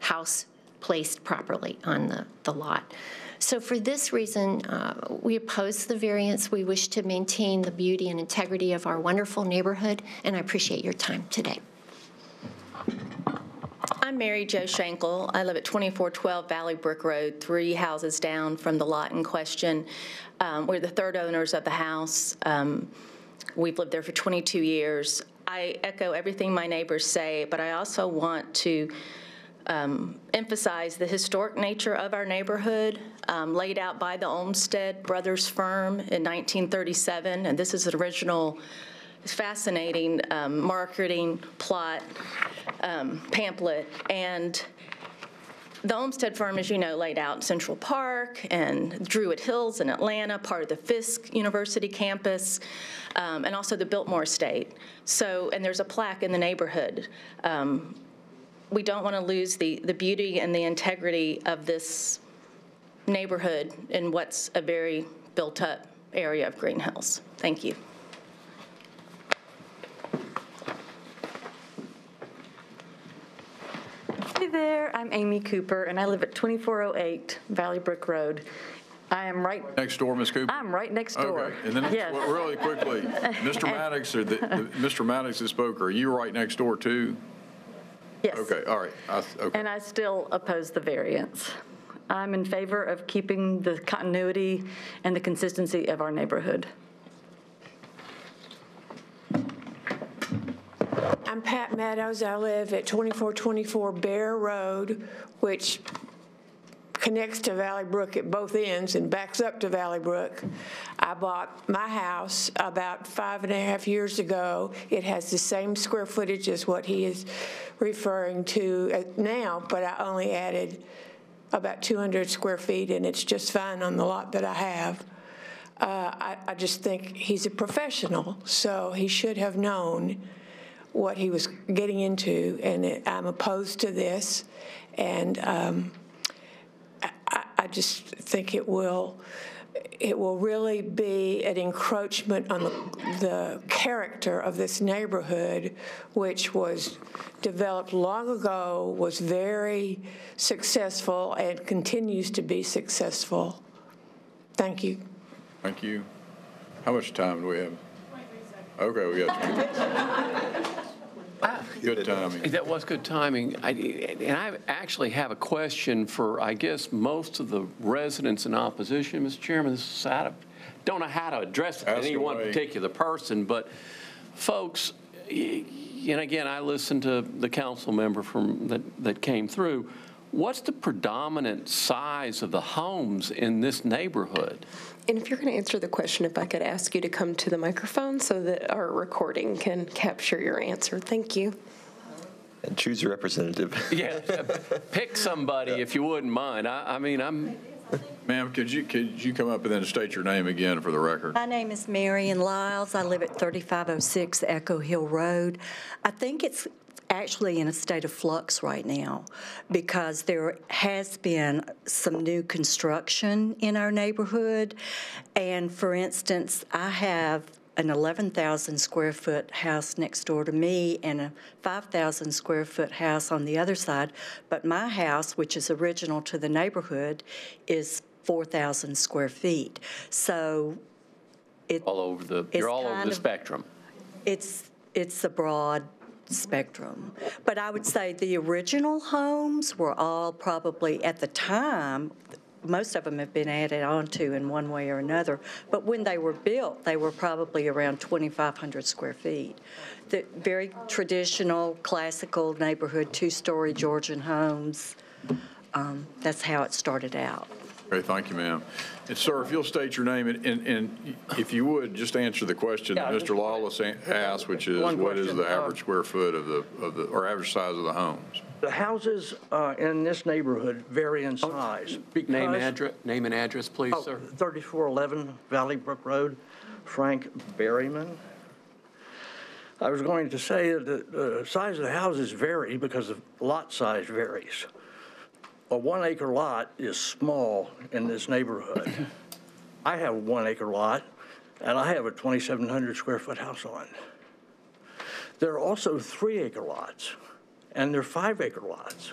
house placed properly on the, the lot. So for this reason, uh, we oppose the variance. We wish to maintain the beauty and integrity of our wonderful neighborhood, and I appreciate your time today. I'm Mary Jo Schenkel. I live at 2412 Valley Brook Road, three houses down from the lot in question. Um, We're the third owners of the house. Um, We've lived there for 22 years. I echo everything my neighbors say, but I also want to um, emphasize the historic nature of our neighborhood, um, laid out by the Olmsted Brothers firm in 1937, and this is an original fascinating um, marketing plot um, pamphlet. And the Olmsted firm, as you know, laid out Central Park and Druid Hills in Atlanta, part of the Fisk University campus, um, and also the Biltmore Estate. So, and there's a plaque in the neighborhood um, we don't want to lose the, the beauty and the integrity of this neighborhood in what's a very built-up area of Green Hills. Thank you. Hey there, I'm Amy Cooper, and I live at 2408 Valley Brook Road. I am right, Next door, Ms. Cooper? I'm right next door. Okay, and then, Yes. well, really quickly, Mr. Maddox, or the, the- Mr. Maddox that spoke, are you right next door too? Yes. Okay, all right, I, okay. And I still oppose the variance. I'm in favor of keeping the continuity and the consistency of our neighborhood. I'm Pat Meadows. I live at 2424 Bear Road, which connects to Valley Brook at both ends and backs up to Valley Brook. I bought my house about five and a half years ago. It has the same square footage as what he is referring to uh, now, but I only added about 200 square feet, and it's just fine on the lot that I have. Uh, I, I just think he's a professional, so he should have known what he was getting into, and it- I'm opposed to this. And um, I- I I just think it will, it will really be an encroachment on the, the character of this neighborhood, which was developed long ago, was very successful, and continues to be successful. Thank you. Thank you. How much time do we have? Okay, we got. Good timing. That was good timing. I- And I actually have a question for, I guess, most of the residents in opposition, Mr. Chairman. This is out of, don't know how to address it to any one particular person, but folks, and again, I listened to the council member from, that, that came through. What's the predominant size of the homes in this neighborhood? And if you're going to answer the question, if I could ask you to come to the microphone so that our recording can capture your answer. Thank you. And choose a representative. Yeah, pick somebody if you wouldn't mind. I, I mean, I'm, Ma'am, could you, could you come up and then state your name again for the record? My name is Marion Lyles. I live at 3506 Echo Hill Road. I think it's actually in a state of flux right now because there has been some new construction in our neighborhood. And for instance, I have an 11,000 square foot house next door to me and a 5,000 square foot house on the other side. But my house, which is original to the neighborhood, is 4,000 square feet. So it, all over the, It's you're all over the of- spectrum. it's, it's a broad spectrum. But I would say the original homes were all probably, at the time, most of them have been added onto in one way or another. But when they were built, they were probably around 2,500 square feet. The very traditional, classical neighborhood, two-story Georgian homes. Um, That's how it started out. Okay, thank you, ma'am. And sir, if you'll state your name, and, and- and if you would, just answer the question that Mr. Lawless asked, which is, One what is question, the uh, average square foot of the, of the, or average size of the homes? The houses uh, in this neighborhood vary in size. Oh, Name, address, name and address, please, Oh, sir. 3411 Valley Brook Road, Frank Berryman. I was going to say that the the size of the houses vary because the lot size varies. A one-acre lot is small in this neighborhood. I have a one-acre lot, and I have a 2,700 square foot house on it. There are also three-acre lots, and there are five-acre lots.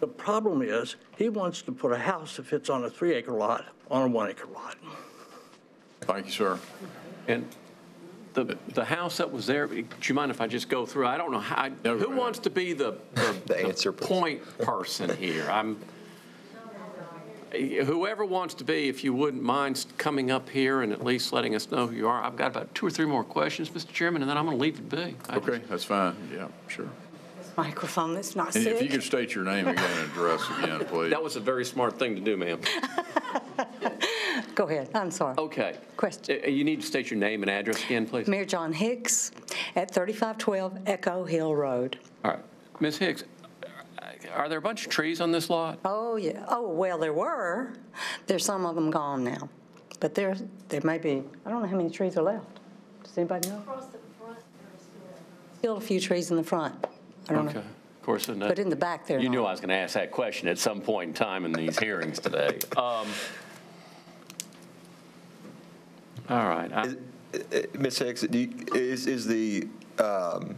The problem is, he wants to put a house that fits on a three-acre lot on a one-acre lot. Thank you, sir. And the, the house that was there, do you mind if I just go through? I don't know how, who wants to be the, the answer point person here? I'm, whoever wants to be, if you wouldn't mind coming up here and at least letting us know who you are. I've got about two or three more questions, Mr. Chairman, and then I'm going to leave it be. I Okay, that's fine, yeah, sure. Microphone that's not And if you sick. could state your name again and address again, please. That was a very smart thing to do, ma'am. Go ahead, I'm sorry. Okay. Question. Uh, You need to state your name and address again, please. Mary John Hicks at 3512 Echo Hill Road. All right. Ms. Hicks, are there a bunch of trees on this lot? Oh, yeah. Oh, well, there were. There's some of them gone now. But there, there may be, I don't know how many trees are left. Does anybody know? Still a few trees in the front. I don't know. Okay. Of course, and that- But in the back, they're You knew. I was going to ask that question at some point in time in these hearings today. Um, All right. I- Ms. Hicks, do you, is, is the, um,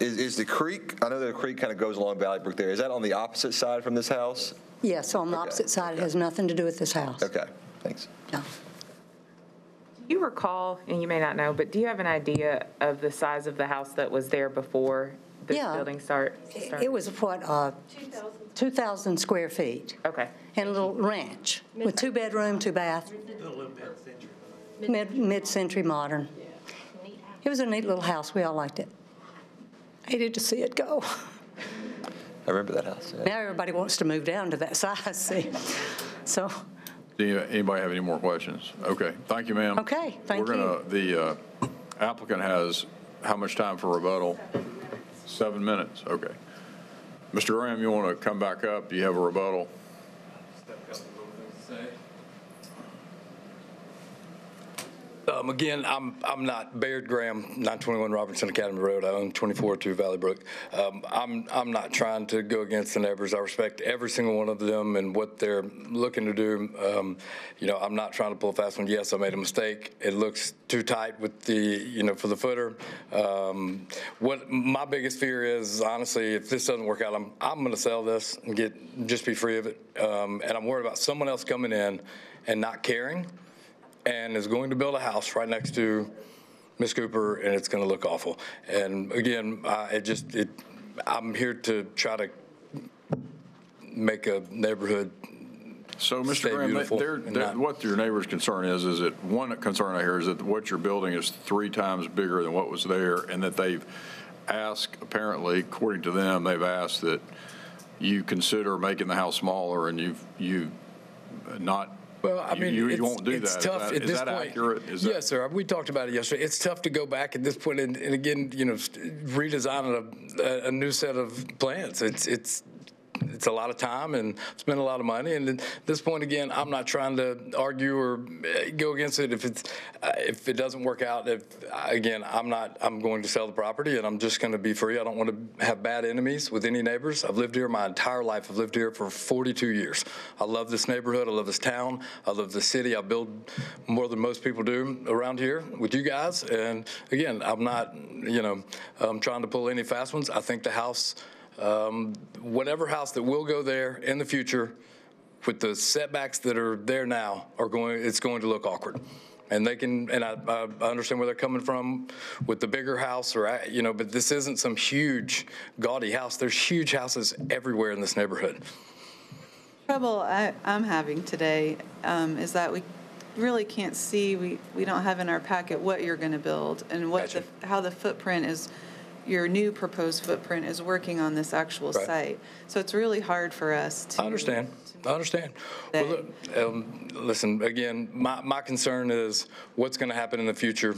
is, is the creek, I know the creek kind of goes along Valley Brook there, is that on the opposite side from this house? Yes, on the opposite side. It has nothing to do with this house. Okay, thanks. Do you recall, and you may not know, but do you have an idea of the size of the house that was there before this Yeah. building start? It was what, uh, 2,000 square feet. Okay. And a little ranch with two bedroom, two bath. Mid, mid-century modern. It was a neat little house. We all liked it. Hated to see it go. I remember that house. yeah. Now everybody wants to move down to that size, see? So, Do you- anybody have any more questions? Okay, thank you, ma'am. Okay, thank We're gonna, the uh, applicant has how much time for rebuttal? Seven minutes, okay. Mr. Graham, you want to come back up? Do you have a rebuttal? Um, Again, I'm, I'm not Baird Graham, 921 Robertson Academy Road. I own 2402 Valley Brook. Um, I'm, I'm not trying to go against the neighbors. I respect every single one of them and what they're looking to do. Um, You know, I'm not trying to pull a fast one. Yes, I made a mistake. It looks too tight with the, you know, for the footer. Um, What, my biggest fear is, honestly, if this doesn't work out, I'm, I'm going to sell this and get, just be free of it. Um, And I'm worried about someone else coming in and not caring and is going to build a house right next to Miss Cooper, and it's going to look awful. And again, I, it just, it, I'm here to try to make a neighborhood So, Mr. Graham, they're- they're- what your neighbor's concern is, is that, one concern I hear is that what you're building is three times bigger than what was there, and that they've asked, apparently, according to them, they've asked that you consider making the house smaller, and you've, you not, Well, I mean, you it's, you won't do that. it's Is that- at is this that point. accurate? Is that- yes, sir. We talked about it yesterday. It's tough to go back at this point and, and again, you know, st- redesign a, a new set of plans. It's it's it's a lot of time and spend a lot of money. And at this point, again, I'm not trying to argue or uh, go against it. If it's uh, if it doesn't work out, if again, I'm not. I'm going to sell the property and I'm just going to be free. I don't want to have bad enemies with any neighbors. I've lived here my entire life. I've lived here for 42 years. I love this neighborhood. I love this town. I love the city. I build more than most people do around here with you guys. And again, I'm not, you know, I'm trying to pull any fast ones. I think the house um, whatever house that will go there in the future with the setbacks that are there now are going, it's going to look awkward. And they can, and I, I understand where they're coming from with the bigger house or, you know, but this isn't some huge gaudy house. There's huge houses everywhere in this neighborhood. Trouble I, I'm having today um, is that we really can't see, we, we don't have in our packet what you're going to build and what, the- how the footprint is, your new proposed footprint is working on this actual Right. site. So it's really hard for us to. I understand. I understand. Well, look, um, listen, again, my, my concern is what's going to happen in the future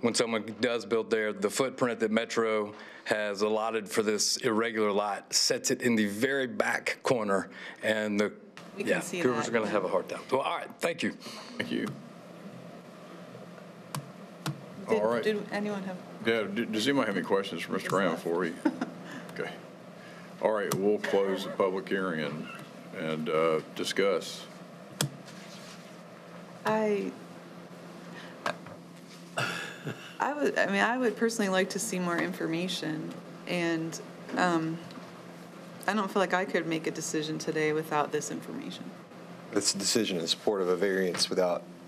when someone does build there. The footprint that Metro has allotted for this irregular lot sets it in the very back corner, and the, We can yeah, see Cougars that. are going to have a hard time. Well, all right, thank you. Thank you. Did- All right. Did anyone have? Yeah, does anyone have any questions for Mr. Graham for you? Okay. All right, we'll close the public hearing and, and uh, discuss. I, I would, I mean, I would personally like to see more information, and um, I don't feel like I could make a decision today without this information. It's a decision in support of a variance without more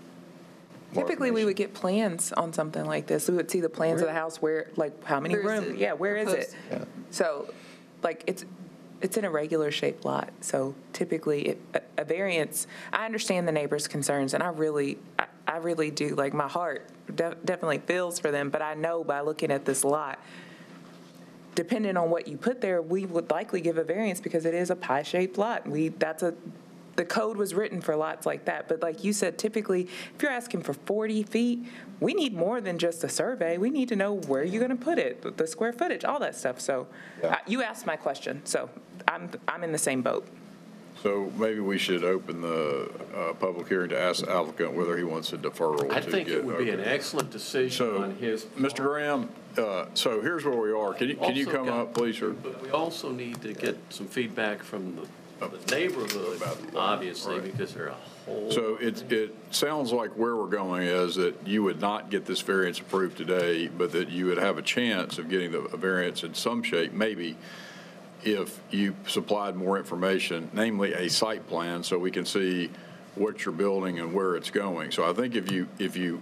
Typically, we would get plans on something like this. We would see the plans of the house where, like, how many Where is rooms? it Yeah, where is it? proposed? So, like, it's, it's an irregular shaped lot. So typically, it- a- a variance, I understand the neighbors' concerns, and I really, I- I really do. Like, my heart de- definitely feels for them, but I know by looking at this lot, depending on what you put there, we would likely give a variance because it is a pie-shaped lot. We, that's a, the code was written for lots like that. But like you said, typically, if you're asking for 40 feet, we need more than just a survey. We need to know where you're going to put it, the square footage, all that stuff. So uh, you asked my question, so I'm, I'm in the same boat. So maybe we should open the uh, public hearing to ask the applicant whether he wants a deferral. I to think it get would be an excellent decision So, on his. Mr. Graham, uh, so here's where we are. Can you, can you come got- up, please, sir? But we also need to get some feedback from the, the neighborhood, obviously, Right. because there are a whole. So it, it sounds like where we're going is that you would not get this variance approved today, but that you would have a chance of getting the a variance in some shape, maybe, if you supplied more information, namely a site plan, so we can see what you're building and where it's going. So I think if you, if you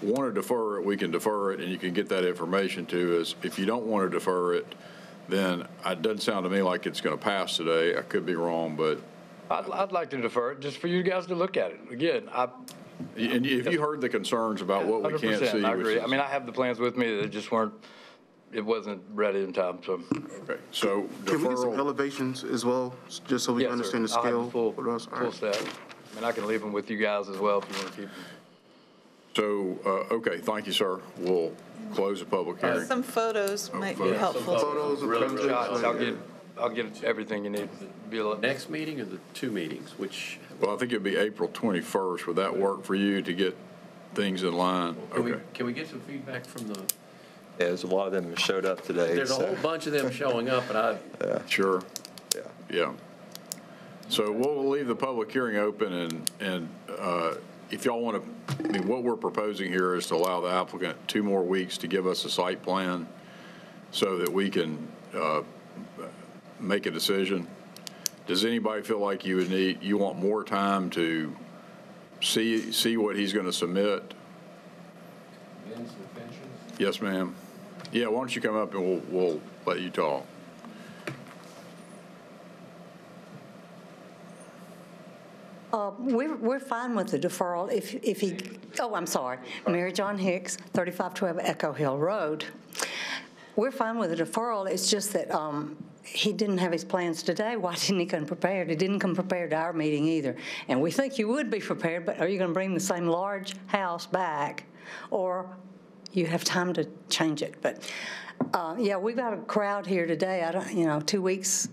want to defer it, we can defer it, and you can get that information to us. If you don't want to defer it, then it doesn't sound to me like it's going to pass today. I could be wrong, but I'd, I'd like to defer it, just for you guys to look at it. Again, I. And if you heard the concerns about what we can't see, I agree. is- I mean, I have the plans with me, they just weren't, it wasn't ready in time, so. Okay, so Can we get some elevations as well, just so we Yes, understand the sir. I'll have scale? the full, for us? All full right. set. I mean, I can leave them with you guys as well if you want to keep them. so, uh, okay, thank you, sir. We'll close the public hearing. Some photos might be photos. helpful. Photos and Really. Shots, I'll get, I'll get everything you need. Be a lot- Next meeting or the two meetings, which, Well, I think it'd be April 21st. Would that work for you to get things in line? can we, Okay. can we get some feedback from the, Yeah, there's a lot of them who showed up today. there's a so- whole bunch of them showing up, and I, Sure, Yeah. yeah. So we'll leave the public hearing open and, and uh, if y'all want to, I mean, what we're proposing here is to allow the applicant two more weeks to give us a site plan so that we can uh, make a decision. Does anybody feel like you would need, you want more time to see, see what he's going to submit? Yes, ma'am. Yeah, why don't you come up and we'll, we'll let you talk. Uh, We're, we're fine with the deferral if, if he, oh, I'm sorry, Mary John Hicks, 3512 Echo Hill Road. We're fine with the deferral, it's just that um, he didn't have his plans today, why didn't he come prepared? He didn't come prepared to our meeting either. And we think you would be prepared, but are you going to bring the same large house back? Or you have time to change it? But, uh, yeah, we've got a crowd here today, I don't, you know, two weeks,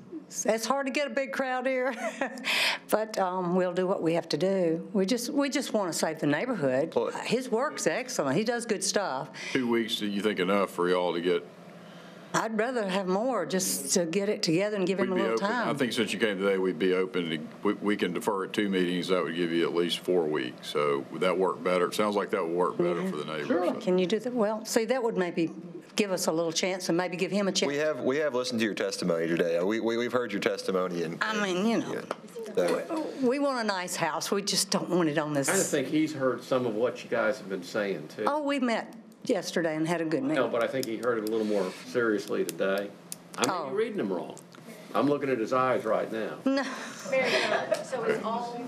it's hard to get a big crowd here, but um, we'll do what we have to do. We just, we just want to save the neighborhood. His work's excellent, he does good stuff. Two weeks, do you think enough for y'all to get, I'd rather have more, just to get it together and give him a little open? I think since you came today, we'd be open to, we, we can defer it two meetings, that would give you at least four weeks. So would that work better? It sounds like that would work better for the neighbors. Can you do that? Well, see, that would maybe give us a little chance and maybe give him a chance. We have, we have listened to your testimony today. We, we, we've heard your testimony and. I mean, you know, so- we want a nice house, we just don't want it on this. I kind of think he's heard some of what you guys have been saying, too. Oh, we met yesterday and had a good meeting. No, but I think he heard it a little more seriously today. I may Oh. be reading him wrong. I'm looking at his eyes right now. No, Mary, uh, so is all,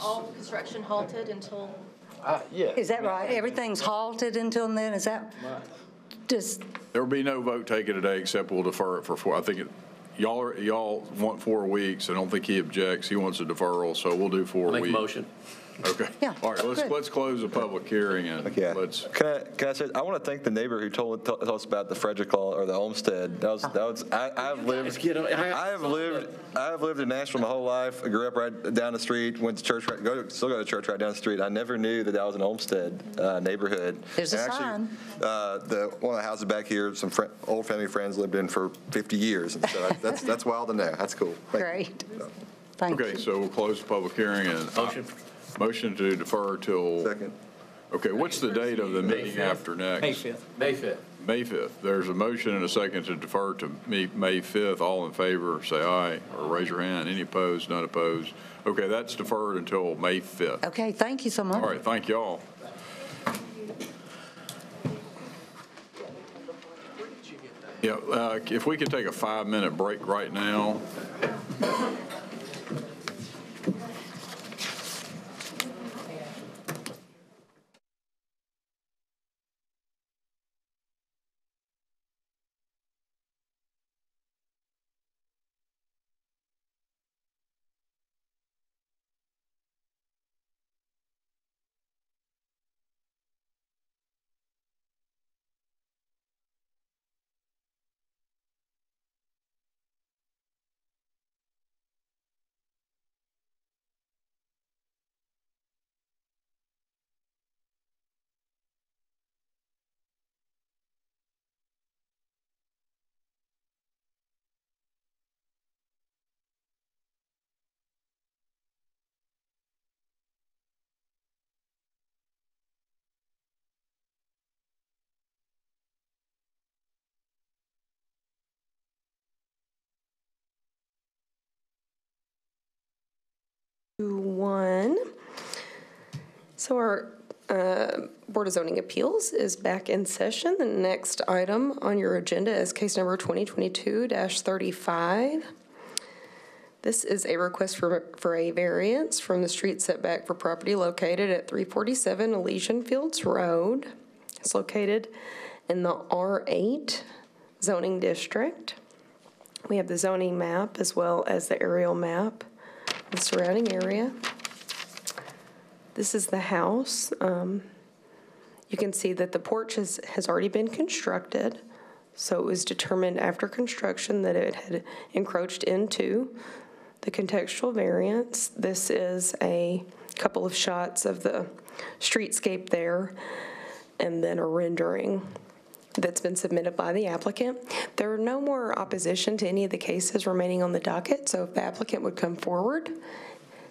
all construction halted until? Uh, Yeah. is that right? Everything's halted until then, is that? Just, There will be no vote taken today, except we'll defer it for four. I think it- y'all, are- y'all want four weeks. I don't think he objects. He wants a deferral, so we'll do four Make weeks. a motion. Okay. Yeah, All right, let's, good. let's close the public hearing and Yeah. let's, Can I, can I say, I want to thank the neighbor who told, told us about the Frederick Law or the Olmsted. That was, that was, I, I've lived, get on- I- I have lived, I have lived in Nashville my whole life. I grew up right down the street, went to church, right, go, still go to church right down the street. I never knew that that was an Olmsted, uh, neighborhood. There's a And actually, sign. Uh, the, one of the houses back here, some fri old family friends lived in for 50 years. And so that's, that's wild to know. That's cool. Thank you. great. Thank okay, you. so we'll close the public hearing and. Motion. Motion to defer till. Second. Okay, what's the date of the meeting after next? May 5th. May 5th. May 5th. There's a motion and a second to defer to me- May 5th. All in favor, say aye or raise your hand. Any opposed, none opposed. Okay, that's deferred until May 5th. Okay, thank you so much. All right, thank y'all. Yeah, uh, if we could take a five-minute break right now. One. So our uh, Board of Zoning Appeals is back in session. The next item on your agenda is case number 2022-35. This is a request for, for a variance from the street setback for property located at 347 Elysian Fields Road. It's located in the R8 zoning district. We have the zoning map as well as the aerial map the surrounding area. This is the house. Um, You can see that the porch has, has already been constructed. So it was determined after construction that it had encroached into the contextual variance. This is a couple of shots of the streetscape there and then a rendering that's been submitted by the applicant. There are no more opposition to any of the cases remaining on the docket, so if the applicant would come forward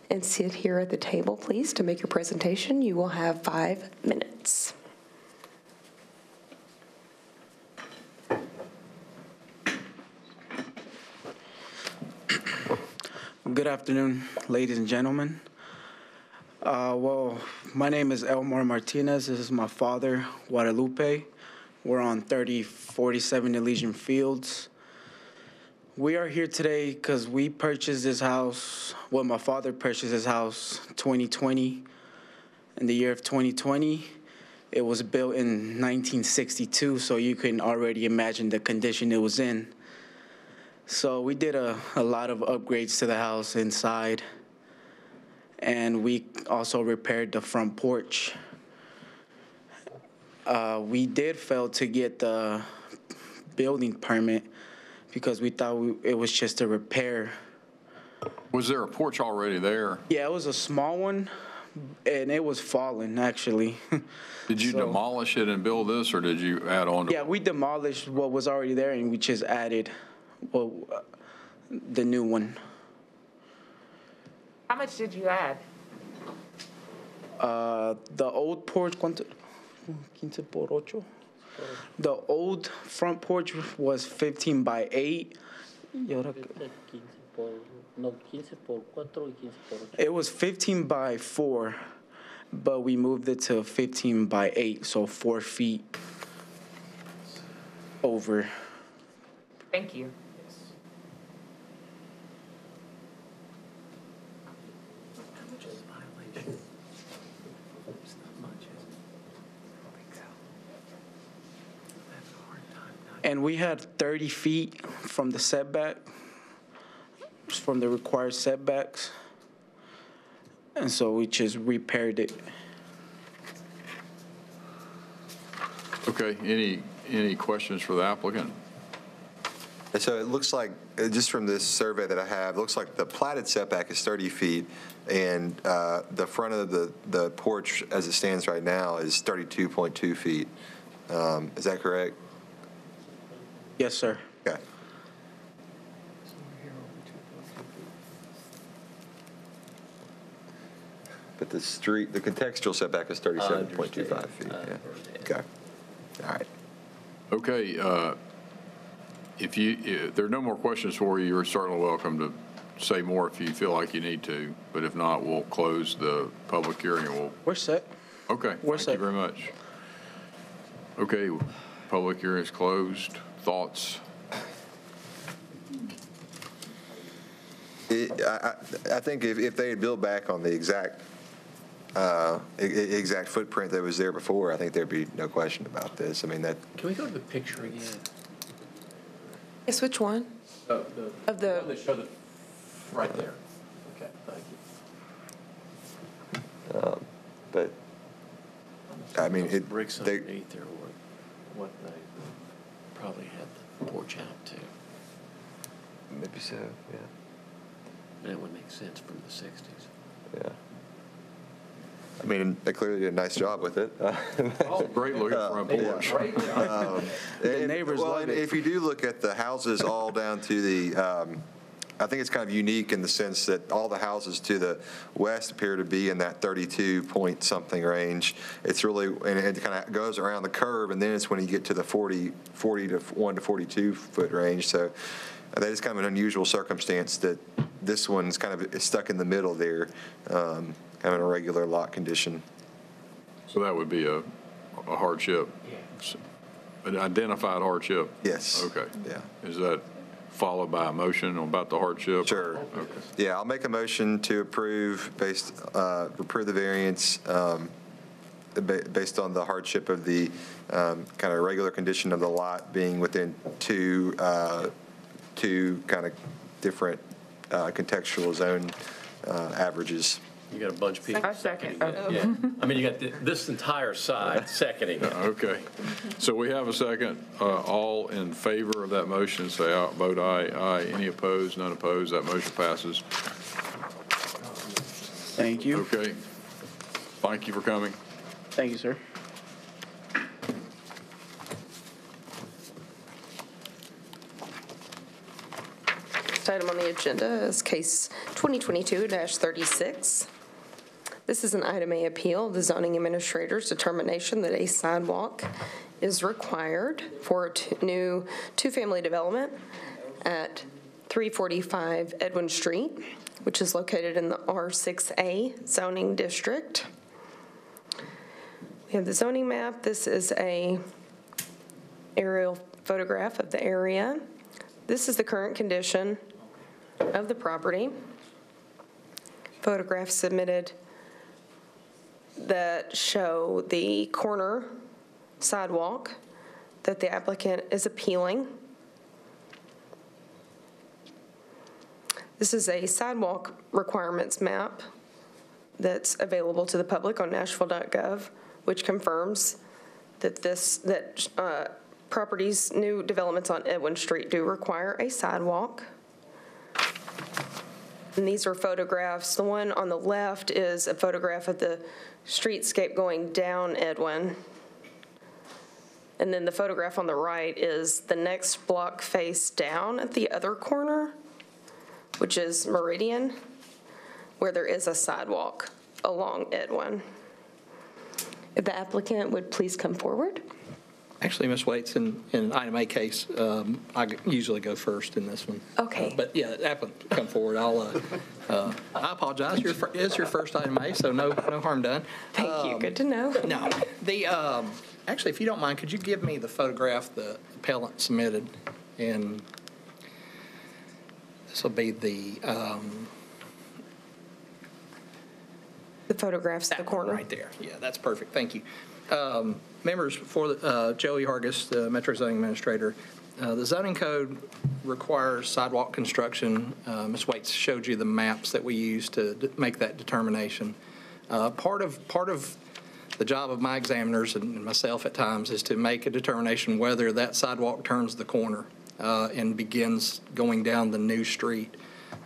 and sit here at the table, please, to make your presentation, you will have five minutes. Good afternoon, ladies and gentlemen. Uh, well, my name is Elmore Martinez. This is my father, Guadalupe. We're on 3047 Elysian Fields. We are here today because we purchased this house. Well, my father purchased this house 2020. In the year of 2020, it was built in 1962, so you can already imagine the condition it was in. So we did a, a lot of upgrades to the house inside. And we also repaired the front porch. Uh, we did fail to get the building permit because we thought we, it was just a repair. Was there a porch already there? Yeah, it was a small one, and it was falling actually. Did you So- demolish it and build this, or did you add on to yeah, we demolished what was already there, and we just added, well, uh, the new one. How much did you add? Uh, the old porch, ¿cuánto? 15 por 8. The old front porch was 15 by 8. Y ahora que- No, 15 por 4 y 15 por 8. It was 15 by 4, but we moved it to 15 by 8, so 4 feet over. Thank you. And we had 30 feet from the setback, from the required setbacks. And so we just repaired it. Okay, any, any questions for the applicant? And so it looks like, uh, just from this survey that I have, it looks like the platted setback is 30 feet, and uh, the front of the, the porch, as it stands right now, is 32.2 feet. Um, Is that correct? Yes, sir. Okay. But the street, the contextual setback is 37.25 feet, yeah. Okay, all right. Okay, uh, if you, if there are no more questions for you, you're certainly welcome to say more if you feel like you need to, but if not, we'll close the public hearing and we'll, We're set. okay, We're thank you very much. Okay, public hearing is closed. Thoughts? It- I, I I think if, if they had built back on the exact, uh, exact footprint that was there before, I think there'd be no question about this. I mean, that, Can we go to the picture again? Yes, which one? Uh, the- Of the- one that showed the, right there. Okay, thank you. um, but, I mean, it, Bricks they, underneath there were what they probably had the porch out too. maybe so, yeah, That would make sense from the sixties. yeah. I mean, they clearly did a nice job with it. Oh, great looking front porch. Um, and- neighbors well, love and it. If you do look at the houses all down to the, um, I think it's kind of unique in the sense that all the houses to the west appear to be in that 32 point something range. It's really, and it kind of goes around the curve, and then it's when you get to the 40, 40 to 1 to 42 foot range. So that is kind of an unusual circumstance that this one's kind of stuck in the middle there, um, kind of an irregular lot condition. So that would be a a hardship? An identified hardship? Yes. Okay. Yeah. Is that followed by a motion about the hardship? Sure. Okay. Yeah, I'll make a motion to approve based, uh, approve the variance um, ba- based on the hardship of the um, kind of regular condition of the lot being within two, uh, two kind of different uh, contextual zone uh, averages. You got a bunch of people I second. seconding it. Yeah. I mean, you got th- this entire side seconding it. Okay. So we have a second. Uh, All in favor of that motion, say aye, vote aye. Aye. Any opposed? None opposed? That motion passes. Thank you. Okay. Thank you for coming. Thank you, sir. Next item on the agenda is case 2022-36. This is an item A appeal, of the zoning administrator's determination that a sidewalk is required for a new two-family development at 345 Edwin Street, which is located in the R6A zoning district. We have the zoning map. This is a aerial photograph of the area. This is the current condition of the property. Photographs submitted that show the corner sidewalk that the applicant is appealing. This is a sidewalk requirements map that's available to the public on nashville.gov, which confirms that this, that uh, properties, new developments on Edwin Street do require a sidewalk. And these are photographs. The one on the left is a photograph of the streetscape going down Edwin. And then the photograph on the right is the next block face down at the other corner, which is Meridian, where there is a sidewalk along Edwin. If the applicant would please come forward. Actually, Ms. Waits, in, in an item A case, um, I g- usually go first in this one. Okay. Uh, But yeah, applicant, come forward. I'll, uh, uh, I apologize. Your, fir- it's your first item A, so no, no harm done. Thank you, good to know. No, the, um, actually, if you don't mind, could you give me the photograph the appellant submitted? And this will be the, um, The photographs of the corner. Right there. Yeah, that's perfect. Thank you. Um, Members, for uh, Joey Hargis, the Metro Zoning Administrator, uh, the zoning code requires sidewalk construction. Uh, Ms. Waits showed you the maps that we use to make that determination. Uh, Part of, part of the job of my examiners and myself at times is to make a determination whether that sidewalk turns the corner uh, and begins going down the new street.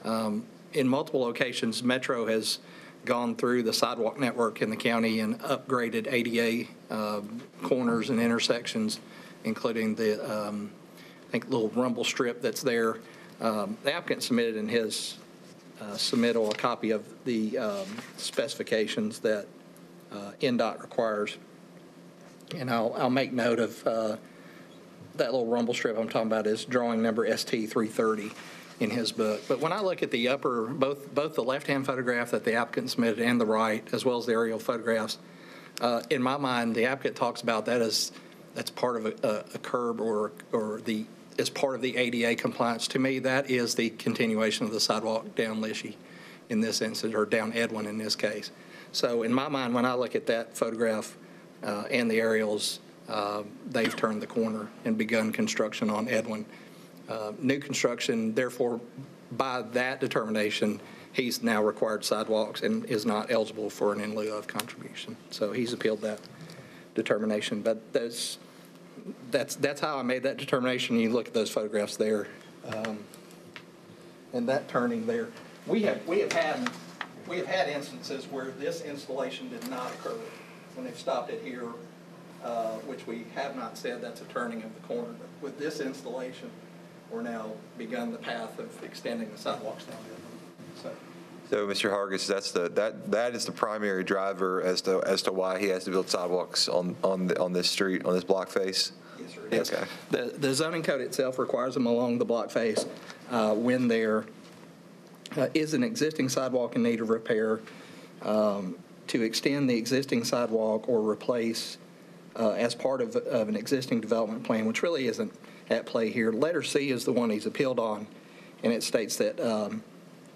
Um, In multiple locations, Metro has gone through the sidewalk network in the county and upgraded ADA um, corners and intersections, including the, um, I think, little rumble strip that's there. Um, The applicant submitted in his uh, submittal a copy of the um, specifications that uh, NDOT requires. And I'll, I'll make note of uh, that little rumble strip I'm talking about is drawing number ST 330 in his book. But when I look at the upper, both, both the left-hand photograph that the applicant submitted and the right, as well as the aerial photographs, uh, in my mind, the applicant talks about that as, that's part of a, a curb or, or the, as part of the ADA compliance. To me, that is the continuation of the sidewalk down Lischey in this instance, or down Edwin in this case. So in my mind, when I look at that photograph uh, and the aerials, uh, they've turned the corner and begun construction on Edwin. Uh, New construction, therefore, by that determination, he's now required sidewalks and is not eligible for an in lieu of contribution. So he's appealed that determination. But that's, that's how I made that determination. You look at those photographs there. um, And that turning there. We have, we have had, we have had instances where this installation did not occur, when they've stopped it here, uh, which we have not said that's a turning of the corner. But With this installation, we're now begun the path of extending the sidewalks down there. So, So, Mr. Hargis, that's the, that, that is the primary driver as to, as to why he has to build sidewalks on, on, the- on this street, on this block face? Yes, sir. Yes. Okay. The the zoning code itself requires them along the block face uh, when there uh, is an existing sidewalk in need of repair, um, to extend the existing sidewalk or replace uh, as part of, of an existing development plan, which really isn't at play here. Letter C is the one he's appealed on, and it states that um,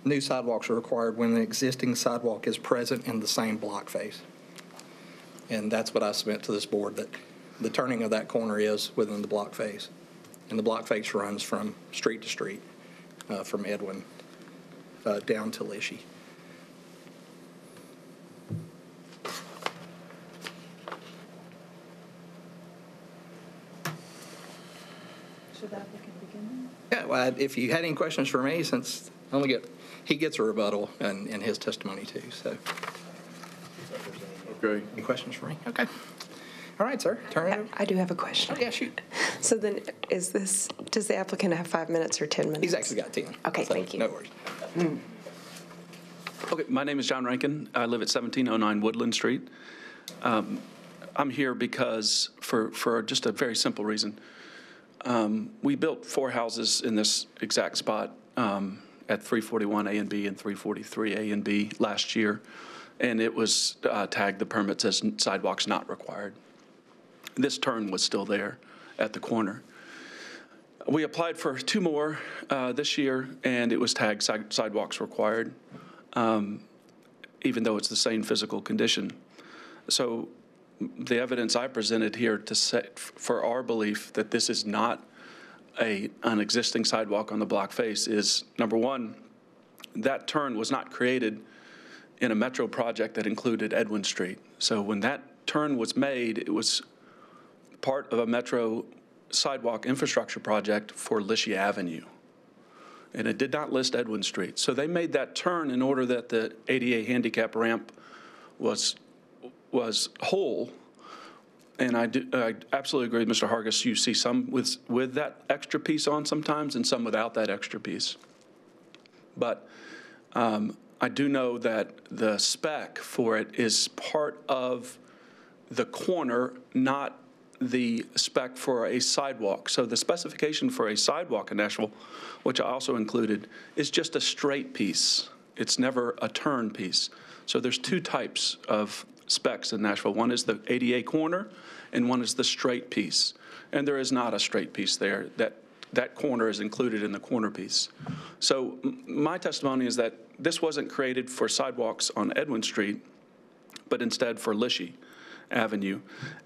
new sidewalks are required when an existing sidewalk is present in the same block face. And that's what I submit to this board, that the turning of that corner is within the block face. And the block face runs from street to street, uh, from Edwin uh, down to Lischey. Should the applicant begin? Yeah, well, if you had any questions for me, since I only get, he gets a rebuttal in, in his testimony too, so. Okay. Any questions for me? Okay. All right, sir, turn it over. I do have a question. Oh, yeah, shoot. So then, is this, does the applicant have five minutes or 10 minutes? He's actually got 10. Okay, so thank you. No worries. Okay, my name is John Rankin. I live at 1709 Woodland Street. Um, I'm here because, for, for just a very simple reason. Um, We built four houses in this exact spot um, at 341 A and B and 343 A and B last year, and it was uh, tagged the permits as sidewalks not required. This turn was still there at the corner. We applied for two more uh, this year, and it was tagged si- sidewalks required, um, even though it's the same physical condition. So the evidence I presented here to set, for our belief that this is not a, an existing sidewalk on the block face is, number one, that turn was not created in a metro project that included Edwin Street. So when that turn was made, it was part of a metro sidewalk infrastructure project for Lischey Avenue. And it did not list Edwin Street. So they made that turn in order that the ADA handicap ramp was, was whole. And I do, I absolutely agree with Mr. Hargis. You see some with, with that extra piece on sometimes and some without that extra piece. But um, I do know that the spec for it is part of the corner, not the spec for a sidewalk. So the specification for a sidewalk in Nashville, which I also included, is just a straight piece. It's never a turn piece. So there's two types of specs in Nashville. One is the ADA corner, and one is the straight piece. And there is not a straight piece there. That that corner is included in the corner piece. So my testimony is that this wasn't created for sidewalks on Edwin Street, but instead for Lischey Avenue.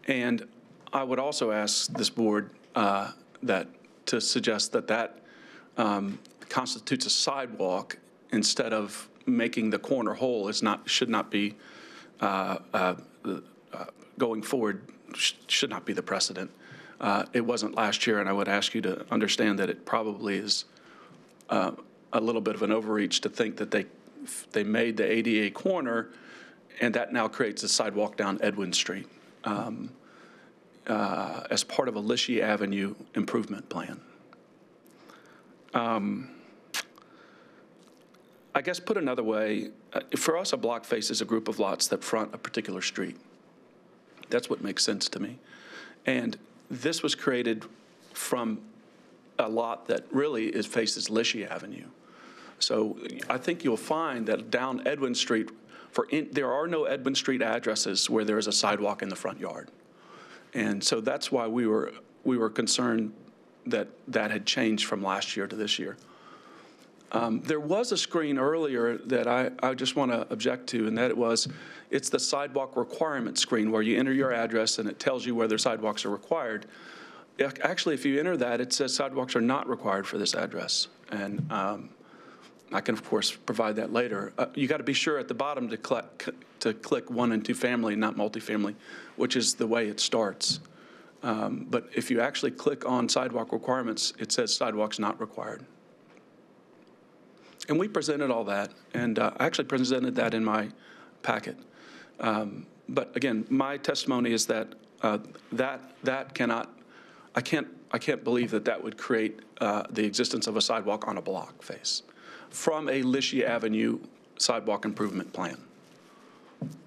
And I would also ask this board uh, that, to suggest that that um, constitutes a sidewalk instead of making the corner whole is not, should not be, going forward, sh- should not be the precedent. Uh, It wasn't last year, and I would ask you to understand that it probably is uh, a little bit of an overreach to think that they, they made the ADA corner, and that now creates a sidewalk down Edwin Street um, uh, as part of a Lischey Avenue improvement plan. Um, I guess put another way, uh, for us, a block face is a group of lots that front a particular street. That's what makes sense to me. And this was created from a lot that really is faces Lischey Avenue. So I think you'll find that down Edwin Street, for in, there are no Edwin Street addresses where there is a sidewalk in the front yard. And so that's why we were, we were concerned that that had changed from last year to this year. Um, There was a screen earlier that I, I just want to object to, and that it was, it's the sidewalk requirement screen where you enter your address and it tells you whether sidewalks are required. Actually, if you enter that, it says sidewalks are not required for this address. And um, I can, of course, provide that later. Uh, You got to be sure at the bottom to click, to click one and two family, not multifamily, which is the way it starts. Um, But if you actually click on sidewalk requirements, it says sidewalks not required. And we presented all that, and uh, I actually presented that in my packet. Um, But again, my testimony is that uh, that, that cannot, I can't, I can't believe that that would create uh, the existence of a sidewalk on a block face from a Lischey Avenue sidewalk improvement plan.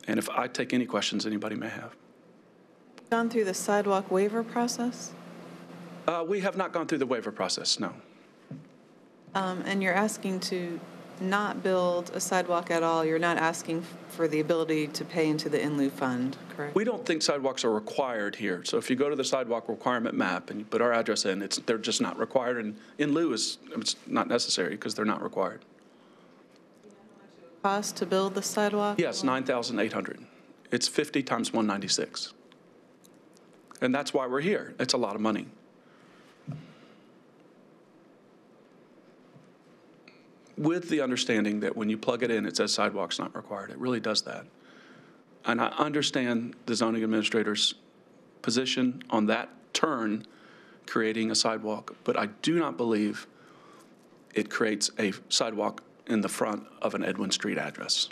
And if I take any questions anybody may have. Gone through the sidewalk waiver process? Uh, We have not gone through the waiver process, no. Um, And you're asking to not build a sidewalk at all? You're not asking for the ability to pay into the in lieu fund, correct? We don't think sidewalks are required here. So if you go to the sidewalk requirement map and you put our address in, it's, they're just not required. And in lieu is, it's not necessary because they're not required. Cost to build the sidewalk? Yes, 9,800. It's 50 times 196. And that's why we're here. It's a lot of money. With the understanding that when you plug it in, it says sidewalks not required. It really does that. And I understand the zoning administrator's position on that turn, creating a sidewalk, but I do not believe it creates a sidewalk in the front of an Edwin Street address.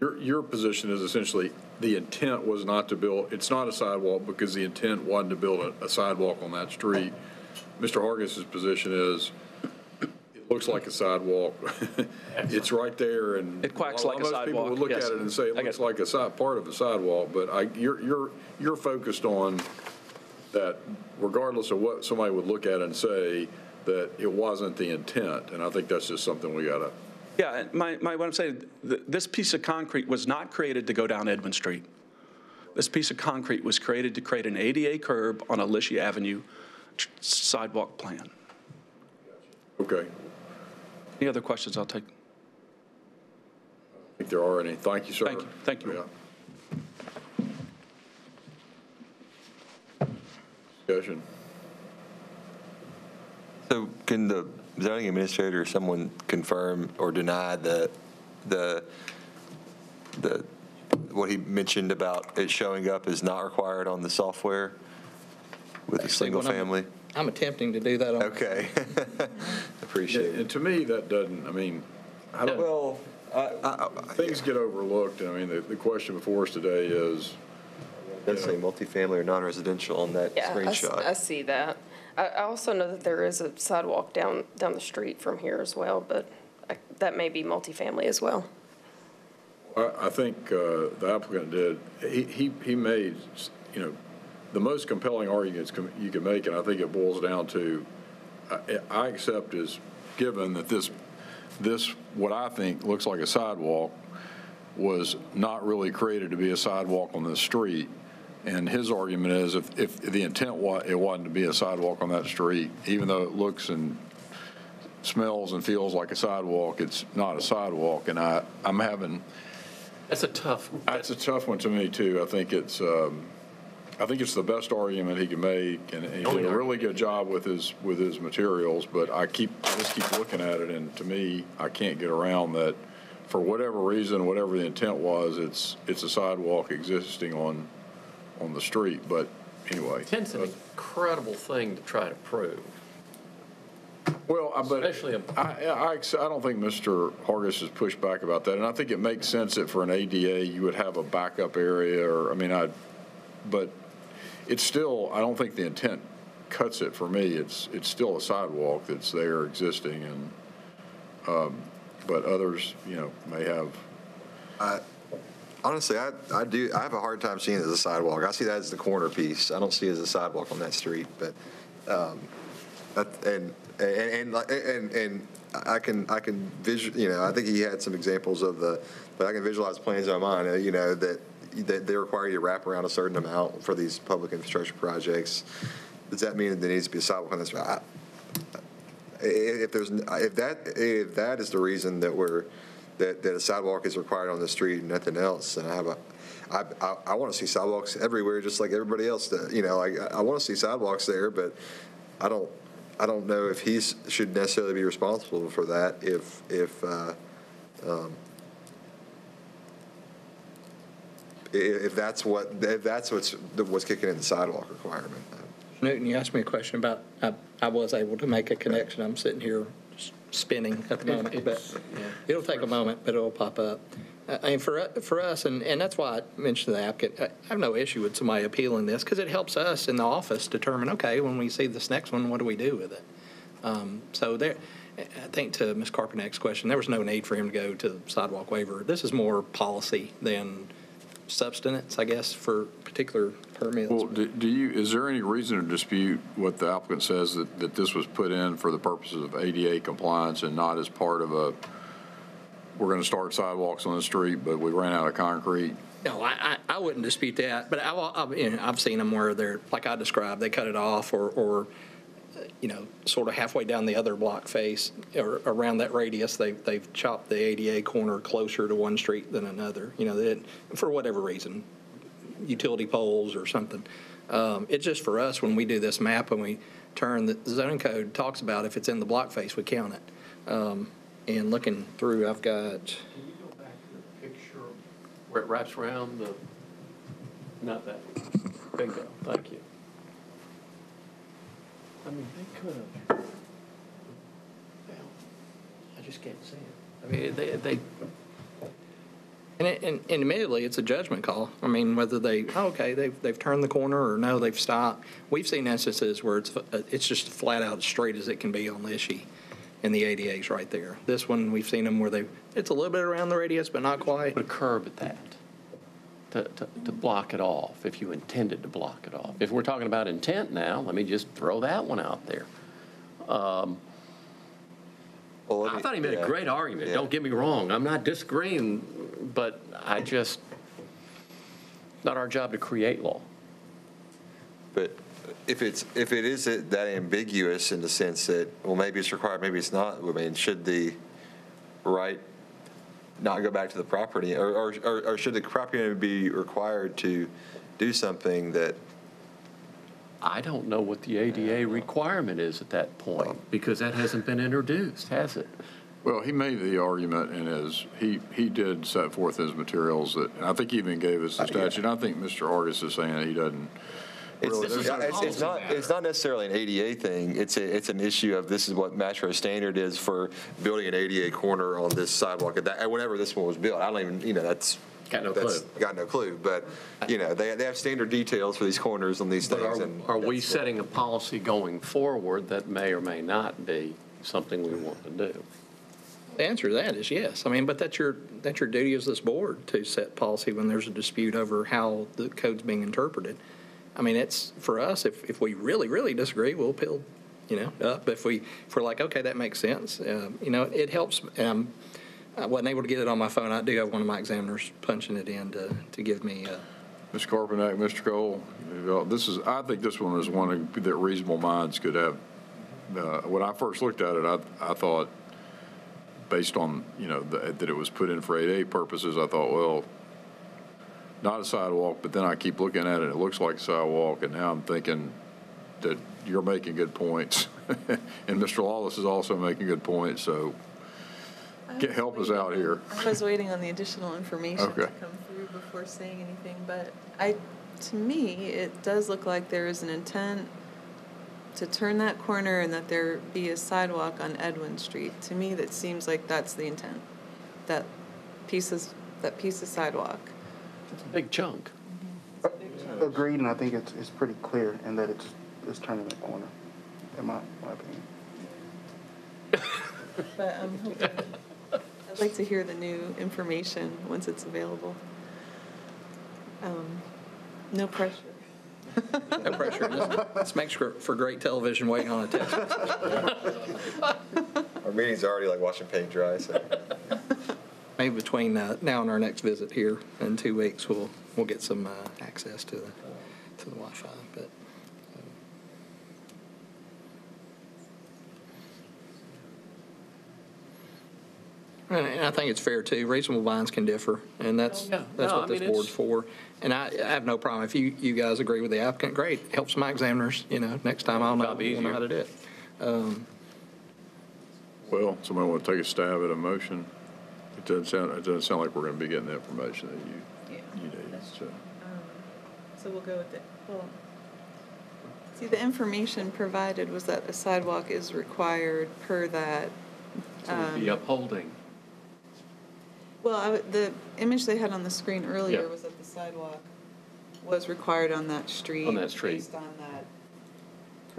Your, your position is essentially, the intent was not to build, it's not a sidewalk because the intent wasn't to build a- a sidewalk on that street. Mr. Hargis's position is, looks like a sidewalk. It's right there and. It quacks like a Most people would look yes. at it and say, it I get looks it. like a side, part of a sidewalk, but I, you're, you're, you're focused on that regardless of what somebody would look at and say, that it wasn't the intent. And I think that's just something we gotta, Yeah, and my, my, what I'm saying, th- this piece of concrete was not created to go down Edmund Street. This piece of concrete was created to create an ADA curb on a Alicia Avenue tr- sidewalk plan. okay. Any other questions I'll take? I think there are any. Thank you, sir. Thank you. Thank you. Yeah. Discussion. So can the zoning administrator or someone confirm or deny the, the, the, what he mentioned about it showing up is not required on the software with a single when I'm- family? I'm attempting to do that on. Okay. Appreciate it. And to me, that doesn't, I mean, I don't. Well, Things get overlooked. I mean, the, the question before us today is, Does say multifamily or non-residential on that Yeah, I s- I screenshot. see that. I, I also know that there is a sidewalk down, down the street from here as well, but I- that may be multifamily as well. I, I think uh, the applicant did, he, he, he made, you know, the most compelling arguments you can make, and I think it boils down to, I, I accept as given that this, this, what I think looks like a sidewalk, was not really created to be a sidewalk on the street. And his argument is if, if the intent was, it wasn't to be a sidewalk on that street, even though it looks and smells and feels like a sidewalk, it's not a sidewalk. And I, I'm having, That's a tough, that's a tough one to me, too. I think it's, um, I think it's the best argument he can make, and he oh, did a really good job with his, with his materials, but I keep, I just keep looking at it, and to me, I can't get around that, for whatever reason, whatever the intent was, it's, it's a sidewalk existing on, on the street, but anyway. intent's an incredible thing to try to prove. Well, I- but Especially I, I don't think Mr. Hargis has pushed back about that, and I think it makes sense that for an ADA, you would have a backup area, or, I mean, I, but it's still, I don't think the intent cuts it for me. It's, it's still a sidewalk that's there existing, and, um, but others, you know, may have. I- Honestly, I, I do, I have a hard time seeing it as a sidewalk. I see that as the corner piece. I don't see it as a sidewalk on that street, but, um, that, and, and, and, and, and I can, I can visual, you know, I think he had some examples of the, but I can visualize plans in my mind, you know, that, that they require you to wrap around a certain amount for these public infrastructure projects. Does that mean that there needs to be a sidewalk on this? I- If there's, if that, if that is the reason that we're, that, that a sidewalk is required on the street and nothing else, then I have a, I, I, I want to see sidewalks everywhere, just like everybody else does, you know, like, I want to see sidewalks there, but I don't, I don't know if he should necessarily be responsible for that if, if, uh, um, i- if that's what, if that's what's, what's kicking in the sidewalk requirement. Newton, you asked me a question about, I, I was able to make a connection. I'm sitting here spinning at the moment, but it'll take a moment, but it'll pop up. I I mean, for, for us, and, and that's why I mentioned the applicant, I I have no issue with somebody appealing this, because it helps us in the office determine, okay, when we see this next one, what do we do with it? Um, So there, I think to Ms. Carpenek's question, there was no need for him to go to sidewalk waiver. This is more policy than substance, I guess, for particular permits. Well, do do you, is there any reason to dispute what the applicant says, that, that this was put in for the purposes of ADA compliance and not as part of a, we're going to start sidewalks on the street, but we ran out of concrete? No, I, I, I wouldn't dispute that, but I've, I've, you know, I've seen them where they're, like I described, they cut it off or, or, you know, sort of halfway down the other block face or around that radius, they, they've chopped the ADA corner closer to one street than another, you know, that, for whatever reason, utility poles or something. Um, it's just for us, when we do this map and we turn, the zoning code talks about if it's in the block face, we count it. Um, and looking through, I've got, Can you go back to the Picture where it wraps around the, not that, bingo, thank you. I mean, they could have. Well, I just can't see it. I mean, they, they, And, it- and and admittedly, it's a judgment call. I mean, whether they, oh, okay, they've, they've turned the corner, or no, they've stopped. We've seen instances where it's, it's just flat out straight as it can be on the issue, and the ADA's right there. This one, we've seen them where they, it's a little bit around the radius, but not quite. put a curb at that, to, to, to block it off, if you intended to block it off. If we're talking about intent now, let me just throw that one out there. Um, I thought he made a great argument, Yeah. don't get me wrong, I'm not disagreeing, but I just, not our job to create law. But if it's, if it is that ambiguous in the sense that, well, maybe it's required, maybe it's not, I mean, should the right not go back to the property? Or, or, or or should the property owner be required to do something that, I don't know what the ADA requirement is at that point, because that hasn't been introduced, has it? Well, he made the argument in his, he, he did set forth his materials that, and I think he even gave us the uh, statute. I think Mr. Hargis is saying he doesn't. It's, really- there's it's it's not, it's not necessarily an ADA thing. It's a, it's an issue of this is what Metro standard is for building an ADA corner on this sidewalk. At that, whenever this one was built, I don't even, you know, that's. Got no that's- clue. Got no clue, but, you know, they, they have standard details for these corners on these But things are, and. are we that's what- setting a policy going forward that may or may not be something we want to do? The answer to that is yes. I mean, but that's your, that's your duty as this board to set policy when there's a dispute over how the code's being interpreted. I mean, it's, for us, if, if we really, really disagree, we'll peel, you know, up. If we, if we're like, okay, that makes sense, um, you know, it helps. Um, I wasn't able to get it on my phone. I do have one of my examiners punching it in to, to give me, uh, Mr. Carpenter, Mr. Cole, this is, I think this one is one that reasonable minds could have. uh, When I first looked at it, I, I thought, based on, you know, that that it was put in for ADA purposes, I thought, well, not a sidewalk, but then I keep looking at it, it looks like a sidewalk, and now I'm thinking that you're making good points. And Mr. Lawless is also making good points, so get, help us out here. I was waiting on the additional information to come through before saying anything, but I, to me, it does look like there is an intent to turn that corner and that there be a sidewalk on Edwin Street. To me, that seems like that's the intent, that pieces, that piece of sidewalk. It's a big chunk. Agreed, and I think it's, it's pretty clear in that it's, it's turning the corner, in my, my opinion. But I'm hoping, I'd like to hear the new information once it's available. Um, No pressure. no pressure. This- This makes for, for great television waiting on a text. Our meeting's already like watching paint dry, so. Maybe between uh, now and our next visit here in two weeks, we'll, we'll get some uh, access to the, to the Wi-Fi, but. um, And I think it's fair too, reasonable minds can differ, and that's, Oh, yeah. that's No, what I this mean, board's it's- for. And I, I have no problem, if you, you guys agree with the applicant, great, helps my examiners, you know, next time I'll know, Job we'll know how to do it. Um, Well, somebody want to take a stab at a motion? It doesn't sound, it doesn't sound like we're going to be getting the information that you, you need, so. Um, So we'll go with it. Well, see, the information provided was that a sidewalk is required per that. So we'd be um, upholding. Well, I would- the image they had on the screen earlier Yeah. was that the sidewalk was required on that street. On that street. Based on that